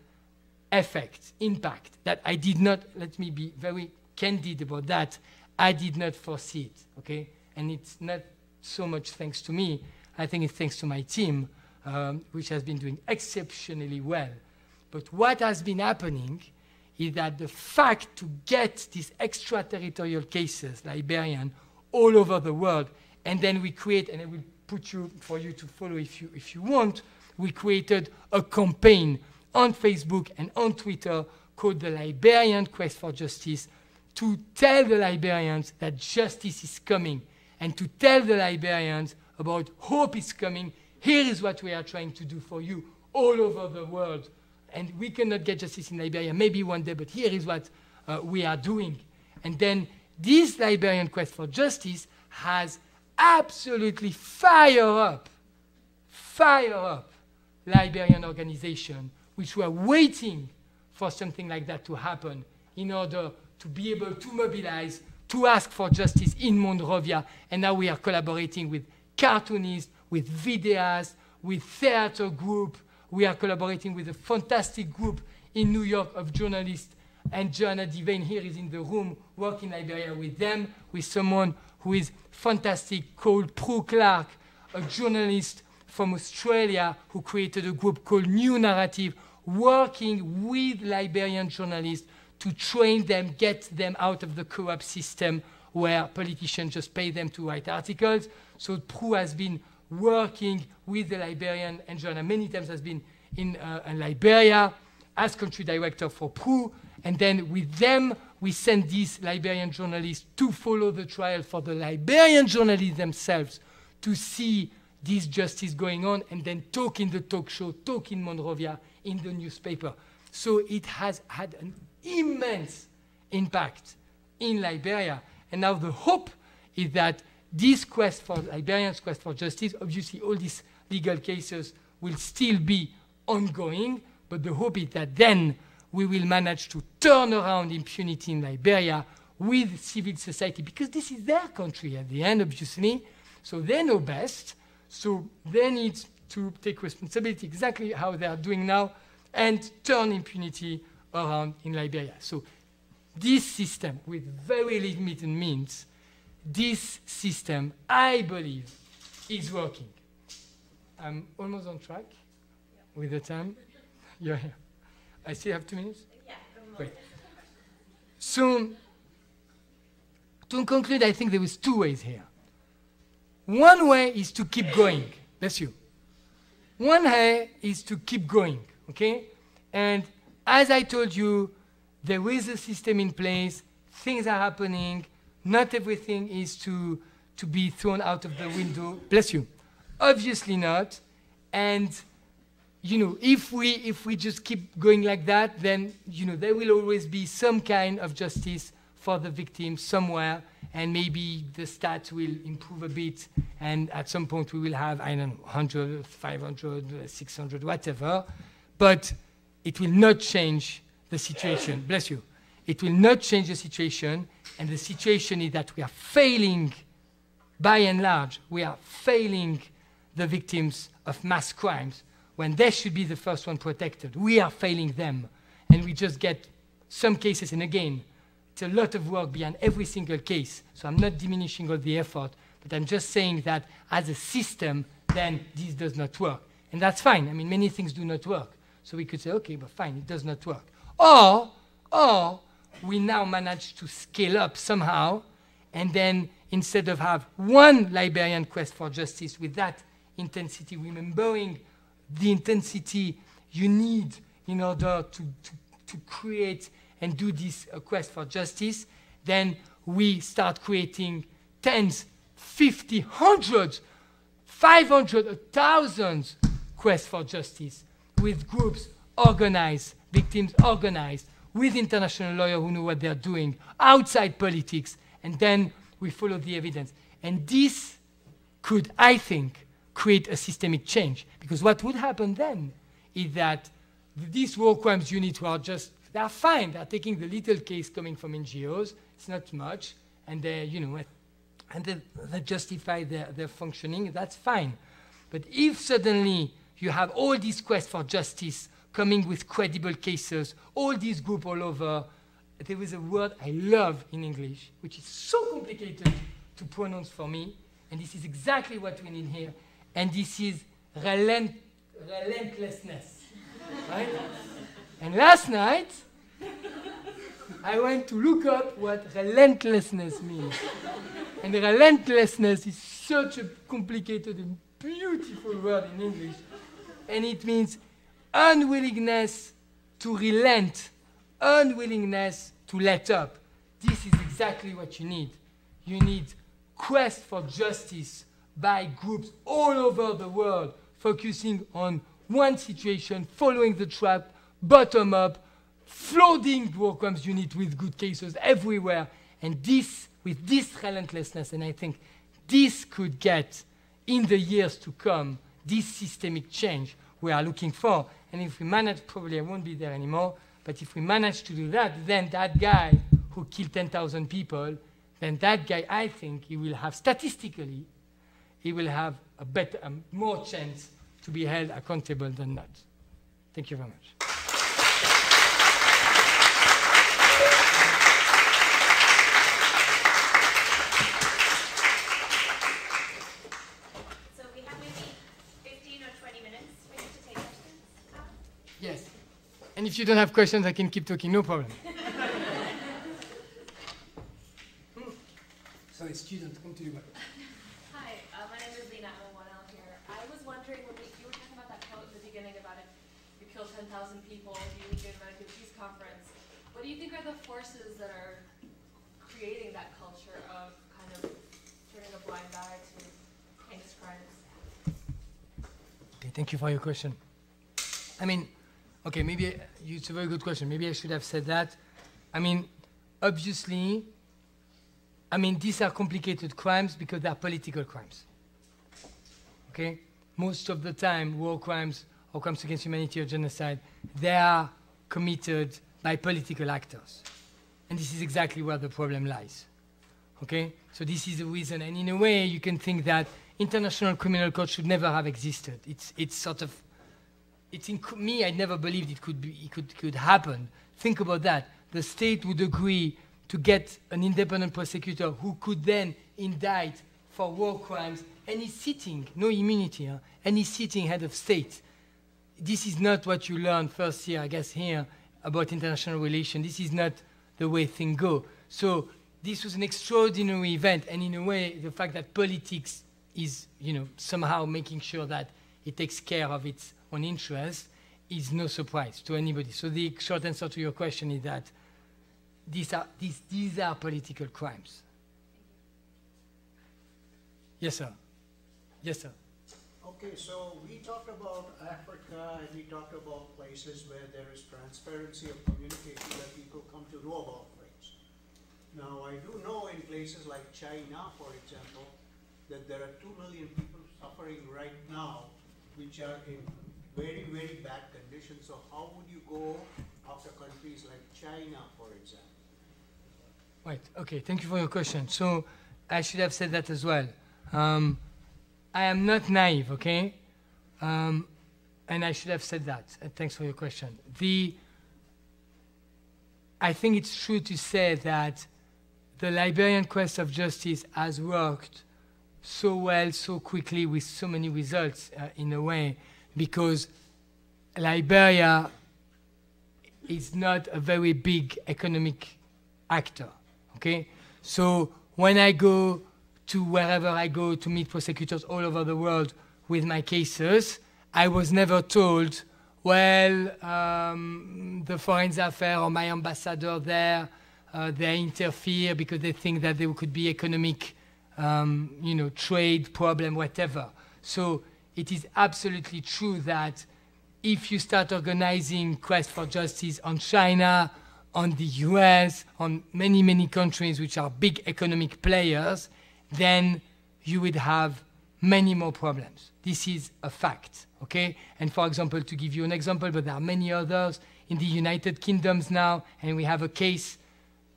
effect, impact that I did not, let me be very candid about that, I did not foresee it, okay? And it's not so much thanks to me, I think it's thanks to my team, um, which has been doing exceptionally well. But what has been happening is that the fact to get these extraterritorial cases, Liberian, all over the world, and then we create, and I will put you for you to follow if you if you want, we created a campaign on Facebook and on Twitter called the Liberian Quest for Justice to tell the Liberians that justice is coming and to tell the Liberians about hope is coming. Here is what we are trying to do for you all over the world. And we cannot get justice in Liberia, maybe one day, but here is what uh, we are doing. And then this Liberian quest for justice has absolutely fire up, fire up Liberian organization which were waiting for something like that to happen in order to be able to mobilize, to ask for justice in Monrovia. And now we are collaborating with cartoonists, with videos, with theater group. We are collaborating with a fantastic group in New York of journalists. And Joanna Devane here is in the room working in Liberia with them, with someone who is fantastic called Prue Clark, a journalist from Australia who created a group called New Narrative, working with Liberian journalists to train them, get them out of the corrupt system where politicians just pay them to write articles. So Prue has been working with the Liberian and Joanna many times has been in, uh, in Liberia as country director for Prue. And then with them, we send these Liberian journalists to follow the trial for the Liberian journalists themselves to see this justice going on and then talk in the talk show, talk in Monrovia, in the newspaper. So it has had an immense impact in Liberia. And now the hope is that this quest for Liberians' quest for justice, obviously all these legal cases will still be ongoing, but the hope is that then we will manage to turn around impunity in Liberia with civil society, because this is their country at the end, obviously. So they know best. So they need to take responsibility exactly how they are doing now and turn impunity around in Liberia. So this system, with very limited means, this system, I believe, is working. I'm almost on track with the time. Yeah, yeah. I still have two minutes? Yeah. So, to conclude, I think there was two ways here. One way is to keep going. Bless you. One way is to keep going, okay? And as I told you, there is a system in place, things are happening, not everything is to, to be thrown out of the window. Bless you. Obviously not. And you know, if we if we just keep going like that, then you know there will always be some kind of justice for the victim somewhere, and maybe the stats will improve a bit, and at some point we will have, I don't know, 100, 500, 600, whatever, but it will not change the situation. Bless you. It will not change the situation, and the situation is that we are failing, by and large, we are failing the victims of mass crimes when they should be the first one protected. We are failing them, and we just get some cases, and again, it's a lot of work behind every single case, so I'm not diminishing all the effort, But I'm just saying that as a system, then this does not work. And that's fine. I mean, many things do not work. So we could say, okay, but fine, it does not work. Or, or we now manage to scale up somehow, and then instead of have one Liberian quest for justice with that intensity, remembering the intensity you need in order to, to, to create and do this uh, quest for justice, then we start creating tens, fifty, hundreds, five hundred, thousands quests for justice with groups organized, victims organized, with international lawyers who know what they're doing, outside politics, and then we follow the evidence. And this could, I think, create a systemic change. Because what would happen then is that these war crimes units are just, they're fine. They're taking the little case coming from NGOs. It's not much. And they, you know, and they, they justify their, their functioning. That's fine. But if suddenly you have all these quests for justice coming with credible cases, all these groups all over, there is a word I love in English, which is so complicated to pronounce for me, and this is exactly what we need here, and this is relent relentlessness. right? And last night, I went to look up what relentlessness means. And relentlessness is such a complicated and beautiful word in English. And it means unwillingness to relent, unwillingness to let up. This is exactly what you need. You need quest for justice by groups all over the world focusing on one situation, following the trap, bottom up, flooding war crimes unit with good cases everywhere. And this, with this relentlessness, and I think this could get, in the years to come, this systemic change we are looking for. And if we manage, probably I won't be there anymore, but if we manage to do that, then that guy who killed 10,000 people, then that guy, I think, he will have statistically, he will have a better, a more chance to be held accountable than not. Thank you very much. So we have maybe 15 or 20 minutes for you to take questions. Yes. And if you don't have questions, I can keep talking, no problem. Sorry, student, come to you. Hi, uh, my name is Lena. I'm a 1L here. I was wondering when we, you were talking about that quote in the beginning about it, you killed 10,000 people, you did American Peace Conference. What do you think are the forces that are creating that culture of kind of turning a blind eye to heinous crimes? Okay, thank you for your question. I mean, okay, maybe it's a very good question. Maybe I should have said that. I mean, obviously, I mean, these are complicated crimes because they are political crimes. Okay? Most of the time, war crimes or crimes against humanity or genocide, they are committed by political actors. And this is exactly where the problem lies. Okay? So this is the reason, and in a way, you can think that international criminal court should never have existed. It's, it's sort of, it's in me, I never believed it could, be, it could, could happen. Think about that. The state would agree to get an independent prosecutor who could then indict for war crimes, and he's sitting, no immunity, huh? and he's sitting head of state. This is not what you learn first year, I guess, here about international relations. This is not the way things go. So this was an extraordinary event, and in a way, the fact that politics is, you know, somehow making sure that it takes care of its own interest is no surprise to anybody. So the short answer to your question is that these are, these, these are political crimes. Yes, sir. Yes, sir. Okay, so we talked about Africa and we talked about places where there is transparency of communication that people come to know about things. Now, I do know in places like China, for example, that there are two million people suffering right now, which are in very, very bad conditions. So how would you go after countries like China, for example? Right. Okay. Thank you for your question. So I should have said that as well. Um, I am not naive. Okay. Um, and I should have said that. Uh, thanks for your question. The I think it's true to say that the Liberian quest of justice has worked so well, so quickly, with so many results uh, in a way, because Liberia is not a very big economic actor. Okay, so when I go to wherever I go to meet prosecutors all over the world with my cases, I was never told, well, um, the foreign affairs or my ambassador there, uh, they interfere because they think that there could be economic, um, you know, trade problem, whatever. So it is absolutely true that if you start organizing quest for justice on China, on the US, on many, many countries which are big economic players, then you would have many more problems. This is a fact, okay? And for example, to give you an example, but there are many others, in the United Kingdoms now, and we have a case,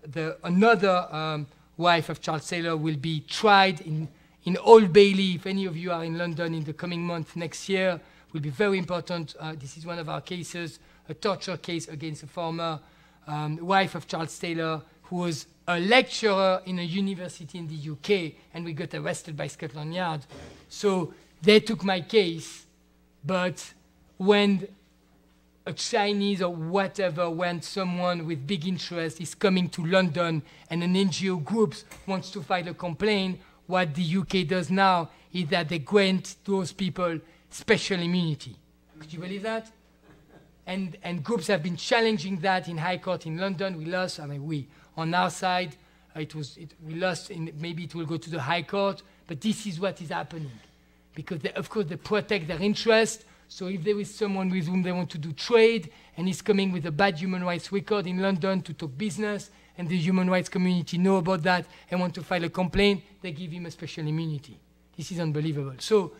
the, another um, wife of Charles Taylor will be tried in, in Old Bailey. If any of you are in London in the coming month next year, will be very important. Uh, this is one of our cases, a torture case against a former um, wife of Charles Taylor, who was a lecturer in a university in the UK, and we got arrested by Scotland Yard. So they took my case, but when a Chinese or whatever, when someone with big interest is coming to London and an NGO group wants to file a complaint, what the UK does now is that they grant those people special immunity. Could you believe that? And, and groups have been challenging that in High Court in London. We lost, I mean, we, on our side, it was, it, we lost, in, maybe it will go to the High Court, but this is what is happening. Because, they, of course, they protect their interest. So if there is someone with whom they want to do trade and is coming with a bad human rights record in London to talk business, and the human rights community know about that and want to file a complaint, they give him a special immunity. This is unbelievable. So,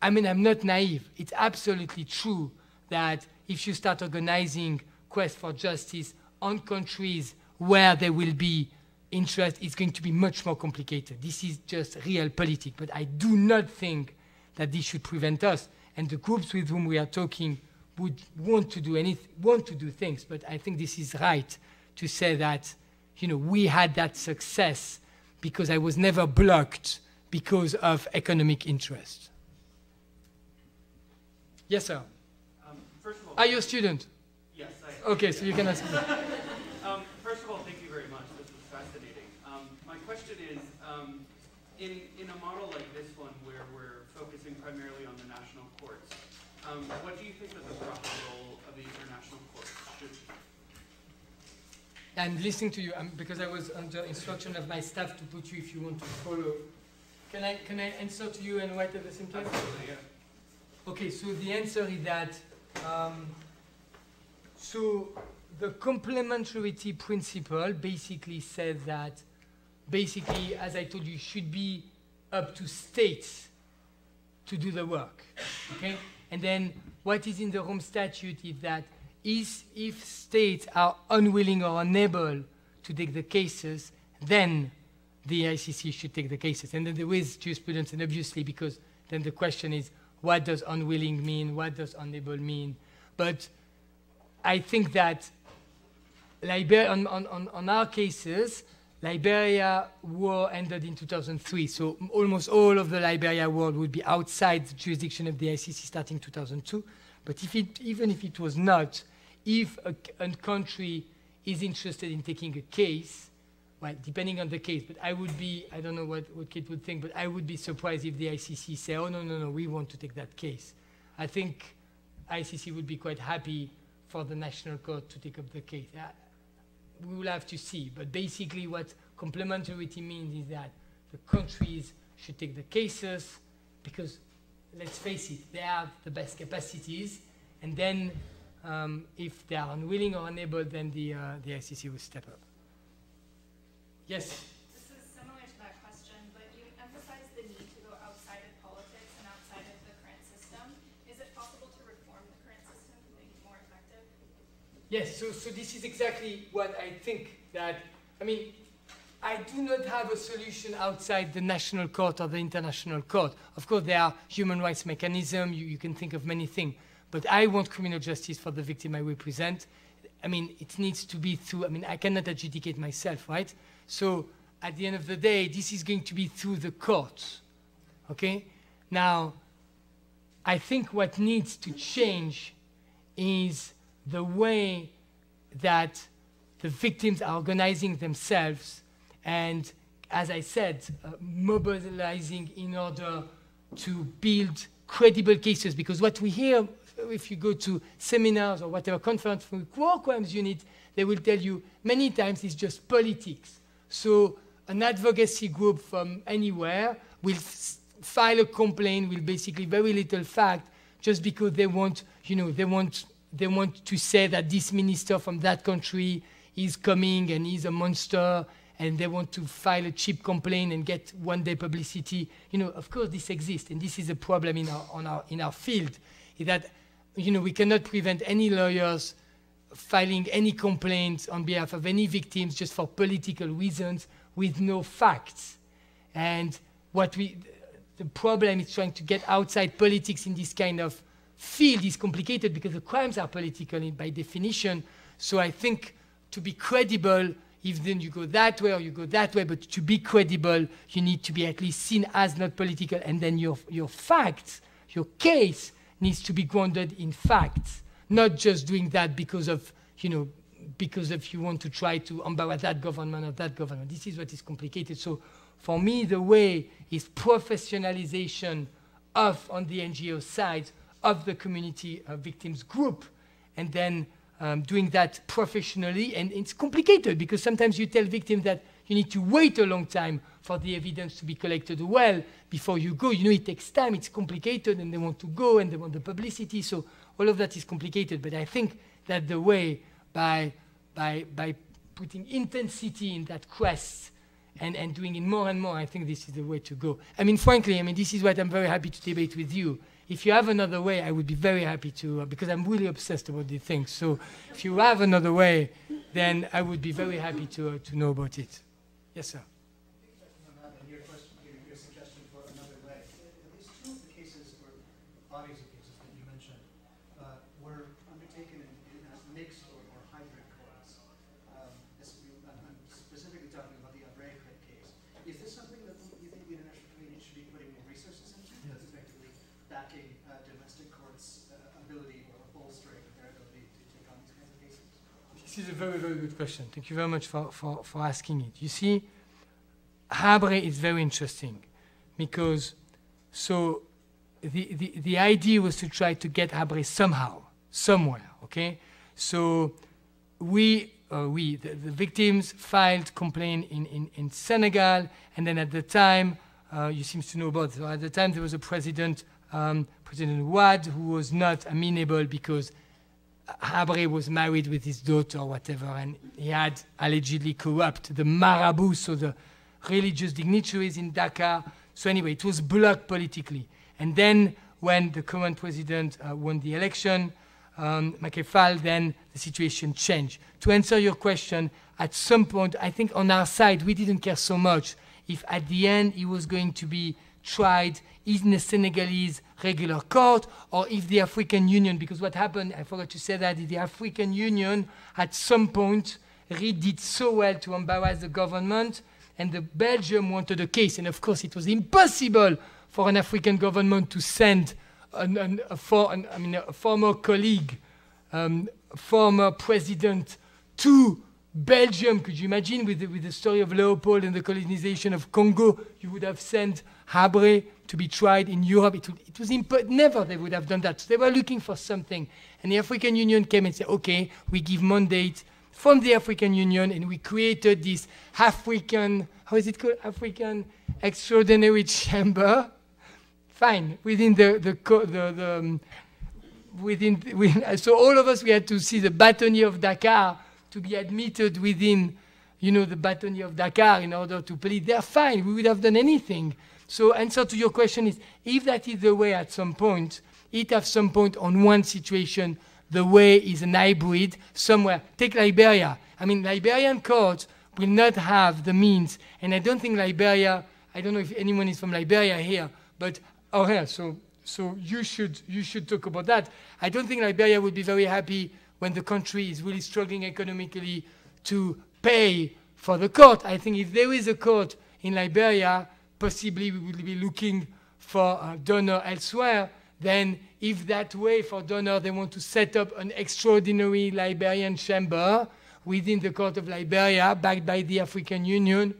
I mean, I'm not naive. It's absolutely true that if you start organizing quest for justice on countries where there will be interest, it's going to be much more complicated. This is just real politics. But I do not think that this should prevent us. And the groups with whom we are talking would want to do anything, want to do things. But I think this is right to say that, you know, we had that success because I was never blocked because of economic interest. Yes, sir. Um, first of all, Are you a student? yes, I. Okay, so you can ask me. Um, first of all, thank you very much. This was fascinating. Um, my question is, um, in in a model like this one, where we're focusing primarily on the national courts, um, what do you think that the proper role of the international courts should be? I'm listening to you um, because I was under instruction of my staff to put you if you want to follow. Can I, can I answer to you and write at the same time? Absolutely, yeah. Okay, so the answer is that um, so the complementarity principle basically says that basically, as I told you, should be up to states to do the work. Okay, and then what is in the Rome Statute is that is if states are unwilling or unable to take the cases, then the ICC should take the cases. And then there is jurisprudence, and obviously, because then the question is, what does unwilling mean? What does unable mean? But I think that Liberia, on, on, on, on our cases, Liberia war ended in 2003, so almost all of the Liberia war would be outside the jurisdiction of the ICC starting 2002. But if it, even if it was not, if a country is interested in taking a case, well, depending on the case, but I would be, I don't know what, what Kate would think, but I would be surprised if the ICC say, oh, no, no, no, we want to take that case. I think ICC would be quite happy for the National Court to take up the case. Uh, we will have to see. But basically, what complementarity means is that the countries should take the cases because, let's face it, they have the best capacities. And then, um, if they are unwilling or unable, then the, uh, the ICC will step up. Yes? This is similar to that question, but you emphasize the need to go outside of politics and outside of the current system. Is it possible to reform the current system to make it more effective? Yes, so, so this is exactly what I think that, I mean, I do not have a solution outside the national court or the international court. Of course, there are human rights mechanisms, you, you can think of many things, but I want criminal justice for the victim I represent. I mean, it needs to be through, I mean, I cannot adjudicate myself, right? So at the end of the day, this is going to be through the courts Okay? Now, I think what needs to change is the way that the victims are organizing themselves and, as I said, uh, mobilizing in order to build credible cases. Because what we hear, if you go to seminars or whatever conference from war crimes unit, they will tell you many times it's just politics. So an advocacy group from anywhere will file a complaint with basically very little fact just because they want, you know, they want, they want to say that this minister from that country is coming and he's a monster and they want to file a cheap complaint and get one day publicity. You know, of course this exists and this is a problem in our, on our, in our field, is that, you know, we cannot prevent any lawyers filing any complaints on behalf of any victims just for political reasons with no facts. And what we, the problem is trying to get outside politics in this kind of field is complicated because the crimes are political by definition. So I think to be credible, if then you go that way or you go that way, but to be credible, you need to be at least seen as not political. And then your, your facts, your case needs to be grounded in facts, not just doing that because of, you know, because if you want to try to empower that government or that government. This is what is complicated. So for me, the way is professionalization of, on the NGO side, of the community uh, victims group, and then um, doing that professionally. And it's complicated because sometimes you tell victims that you need to wait a long time for the evidence to be collected well before you go. You know, it takes time, it's complicated, and they want to go and they want the publicity. So all of that is complicated. But I think that the way by, by, by putting intensity in that quest and, and doing it more and more, I think this is the way to go. I mean, frankly, I mean, this is what I'm very happy to debate with you. If you have another way, I would be very happy to, uh, because I'm really obsessed about these things. So if you have another way, then I would be very happy to, uh, to know about it. Yes, sir. Your question, your, your suggestion for another way. At least two of the cases or bodies of cases that you mentioned uh, were undertaken in, in a mixed or, or hybrid courts. Um, this, I'm, I'm specifically talking about the Habre case. Is this something that you think the international community should be putting more resources into? That's effectively backing uh, domestic courts' uh, ability or bolstering their ability to take on these kinds of cases? This is a very, very good question. Thank you very much for, for, for asking it. You see, Habre is very interesting because so the, the, the idea was to try to get Habre somehow, somewhere, okay? So we, uh, we the, the victims filed complaint in, in, in Senegal, and then at the time, uh, you seem to know about, so at the time there was a president, um, President Wade, who was not amenable because Habre was married with his daughter or whatever, and he had allegedly corrupt the marabouts, so the religious dignitaries in Dakar. So anyway, it was blocked politically. And then when the current president uh, won the election, um, Macky Sall, then the situation changed. To answer your question, at some point, I think on our side, we didn't care so much if at the end he was going to be tried in a Senegalese regular court or if the African Union, because what happened, I forgot to say that, the African Union at some point really did so well to embarrass the government and the Belgium wanted a case. And of course, it was impossible for an African government to send an, an, a, for, an, I mean, a former colleague, um, former president to Belgium. Could you imagine with the, with the story of Leopold and the colonization of Congo? You would have sent Habre to be tried in Europe. It, would, it was never they would have done that. So they were looking for something. And the African Union came and said, okay, we give mandate from the African Union and we created this African, how is it called? African Extraordinary Chamber. Fine, within the, the, the, the um, within, within, so all of us, we had to see the Bâtonnier of Dakar to be admitted within, you know, the Bâtonnier of Dakar in order to plead. They're fine, we would have done anything. So answer to your question is, if that is the way at some point, it at some point on one situation, the way is an hybrid somewhere. Take Liberia. I mean, Liberian courts will not have the means, and I don't think Liberia, I don't know if anyone is from Liberia here, but, oh yeah, so, so you, should, you should talk about that. I don't think Liberia would be very happy when the country is really struggling economically to pay for the court. I think if there is a court in Liberia, possibly we will be looking for a donor elsewhere, then if that way for donor they want to set up an extraordinary Liberian chamber within the court of Liberia, backed by the African Union,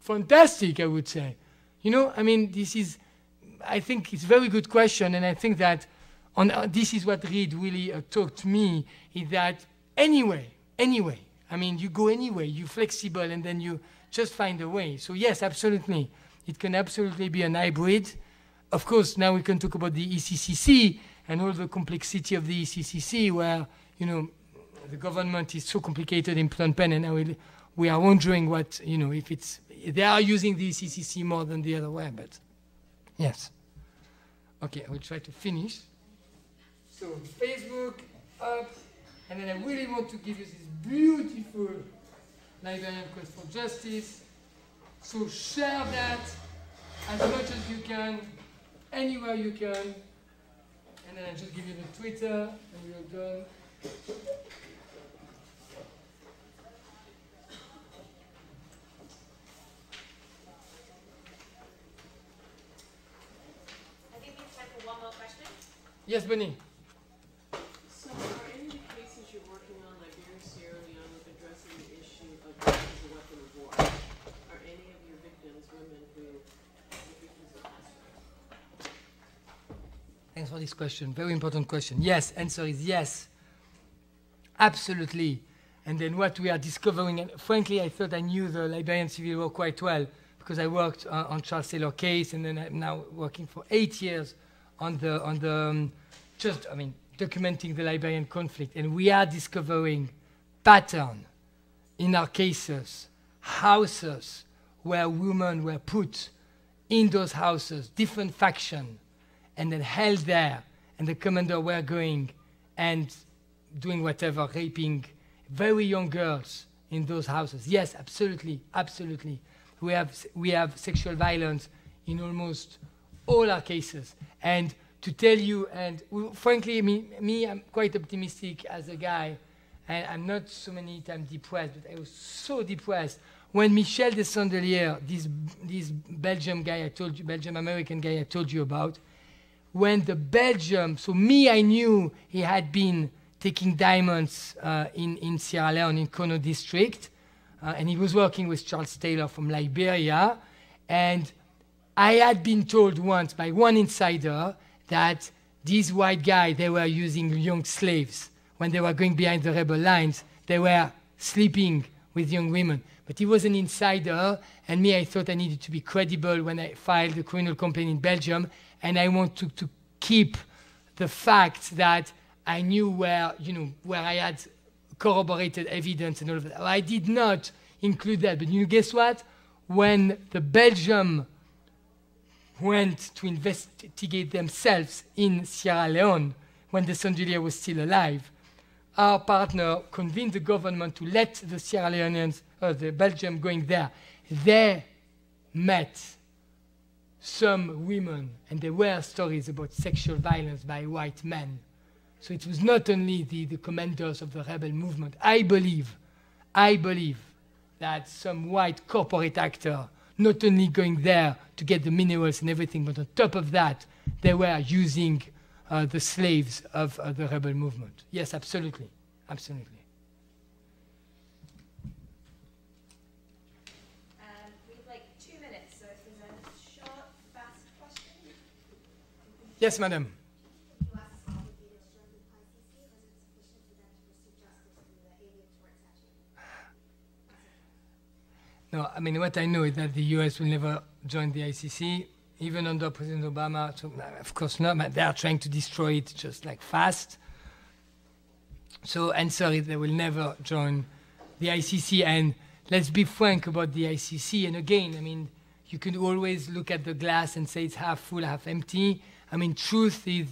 fantastic, I would say. You know, I mean, this is, I think it's a very good question, and I think that on, uh, this is what Reed really uh, taught me, is that anyway, anyway, I mean, you go anyway, you're flexible, and then you just find a way. So yes, absolutely, it can absolutely be an hybrid. Of course, now we can talk about the ECCC and all the complexity of the ECCC, where, you know, the government is so complicated in Phnom Penh, and now we, we are wondering what, you know, if it's, they are using the ECCC more than the other way, but yes. Okay, I will try to finish. So Facebook up, and then I really want to give you this beautiful Liberian Quest for Justice. So share that as much as you can, anywhere you can, and then I just give you the Twitter, and we are done. I think we have time for one more question. Yes, Benny. So are any of the cases you're working on, Liberia, Sierra Leone, addressing the issue of use as a weapon of war? Are any of your victims women who were victims of mass rape? Thanks for this question. Very important question. Yes, answer is yes. Absolutely. And then what we are discovering, and frankly, I thought I knew the Liberian Civil War quite well because I worked uh, on Charles Taylor case, and then I'm now working for eight years on the on the um, just I mean documenting the Liberian conflict, and we are discovering pattern in our cases, houses where women were put in those houses, different faction, and then held there, and the commander were going and doing whatever, raping very young girls in those houses. Yes, absolutely, absolutely. We have, we have sexual violence in almost all our cases. And to tell you, and frankly, me, me, I'm quite optimistic as a guy, and I'm not so many times depressed, but I was so depressed when Michel Desaedeleer, this, this Belgium guy I told you, Belgium American guy I told you about, when the Belgium, so me, I knew he had been taking diamonds uh, in, in Sierra Leone, in Kono district, uh, and he was working with Charles Taylor from Liberia. And I had been told once by one insider that these white guys, they were using young slaves. When they were going behind the rebel lines, they were sleeping with young women. But he was an insider, and me, I thought I needed to be credible when I filed the criminal complaint in Belgium, and I want to, to keep the fact that I knew where, you know, where I had corroborated evidence and all of that. I did not include that, but you know, guess what? When the Belgium went to investigate themselves in Sierra Leone, when the Desaedeleer was still alive, our partner convinced the government to let the Sierra Leoneans, uh, the Belgium going there. They met some women, and there were stories about sexual violence by white men. So it was not only the, the commanders of the rebel movement. I believe, I believe that some white corporate actor not only going there to get the minerals and everything, but on top of that, they were using uh, the slaves of uh, the rebel movement. Yes, absolutely, absolutely. Um, we have like two minutes, so if there's a short, fast question. Yes, madam. You asked how would be the strength of ICC, was it sufficient for them to pursue justice through the Alien Tort Statute? No, I mean, what I know is that the US will never join the ICC, even under President Obama. So, uh, of course not. They are trying to destroy it just like fast. So, answer is they will never join the ICC. And let's be frank about the ICC. And again, I mean, you can always look at the glass and say it's half full, half empty. I mean, truth is,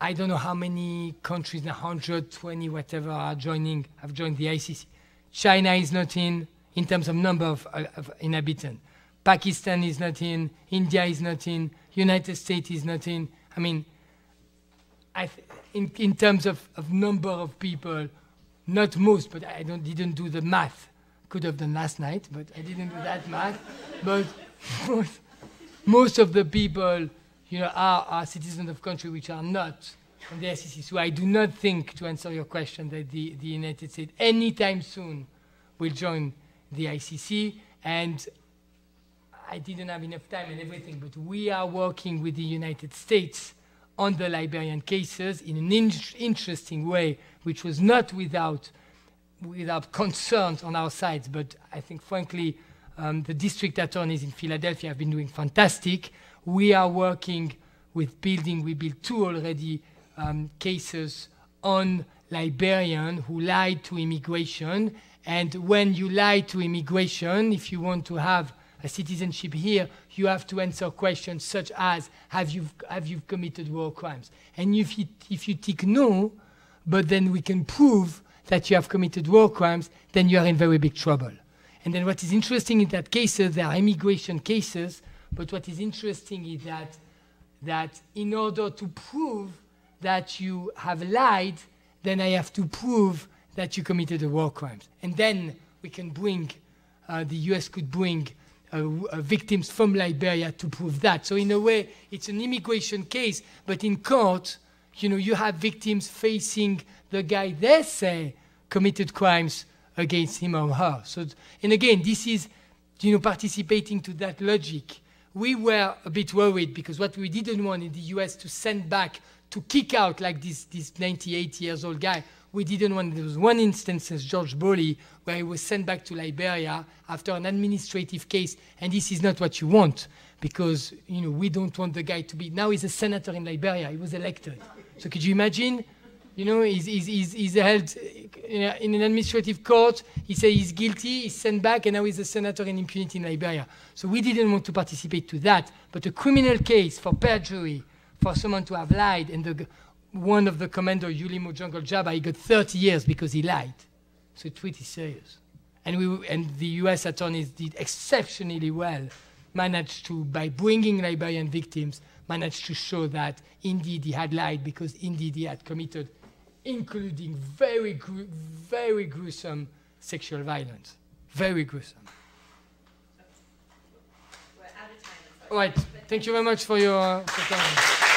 I don't know how many countries, 120 whatever, are joining, have joined the ICC. China is not in, in terms of number of, uh, of inhabitants. Pakistan is not in, India is not in, United States is not in. I mean, I in, in terms of, of number of people, not most, but I don't, didn't do the math. Could have done last night, but I didn't do that math. But most, most of the people, you know, are, are citizens of countries which are not from the ICC. So I do not think, to answer your question, that the, the United States anytime soon will join the ICC. And I didn't have enough time and everything, but we are working with the United States on the Liberian cases in an in- interesting way, which was not without, without concerns on our sides. But I think, frankly, um, the district attorneys in Philadelphia have been doing fantastic. We are working with building, we built two already um, cases on Liberian who lied to immigration. And when you lie to immigration, if you want to have a citizenship here, you have to answer questions such as have you have you committed war crimes? And if you, if you tick no, but then we can prove that you have committed war crimes, then you are in very big trouble. And then what is interesting in that cases, there are immigration cases, but what is interesting is that that in order to prove that you have lied, then I have to prove that you committed a war crimes. And then we can bring, uh, the US could bring uh, uh, victims from Liberia to prove that. So in a way, it's an immigration case, but in court, you know, you have victims facing the guy they say committed crimes against him or her. So, and again, this is, you know, participating to that logic. We were a bit worried because what we didn't want in the US to send back, to kick out like this, this 98 years old guy, we didn't want, there was one instance as George Boley where he was sent back to Liberia after an administrative case, and this is not what you want because, you know, we don't want the guy to be, now he's a senator in Liberia, he was elected. So could you imagine? You know, he's, he's, he's, he's held in, an administrative court. He said he's guilty, he's sent back, and now he's a senator in impunity in Liberia. So we didn't want to participate to that. But a criminal case for perjury, for someone to have lied, and the, one of the commander, ULIMO Jungle Jabbah, he got 30 years because he lied. So it's pretty serious. And, we, and the US attorneys did exceptionally well, managed to, by bringing Liberian victims, managed to show that indeed he had lied because indeed he had committed, including very, gru- very gruesome sexual violence. Very gruesome. We're out of time. All right. Thank you very much for your coming.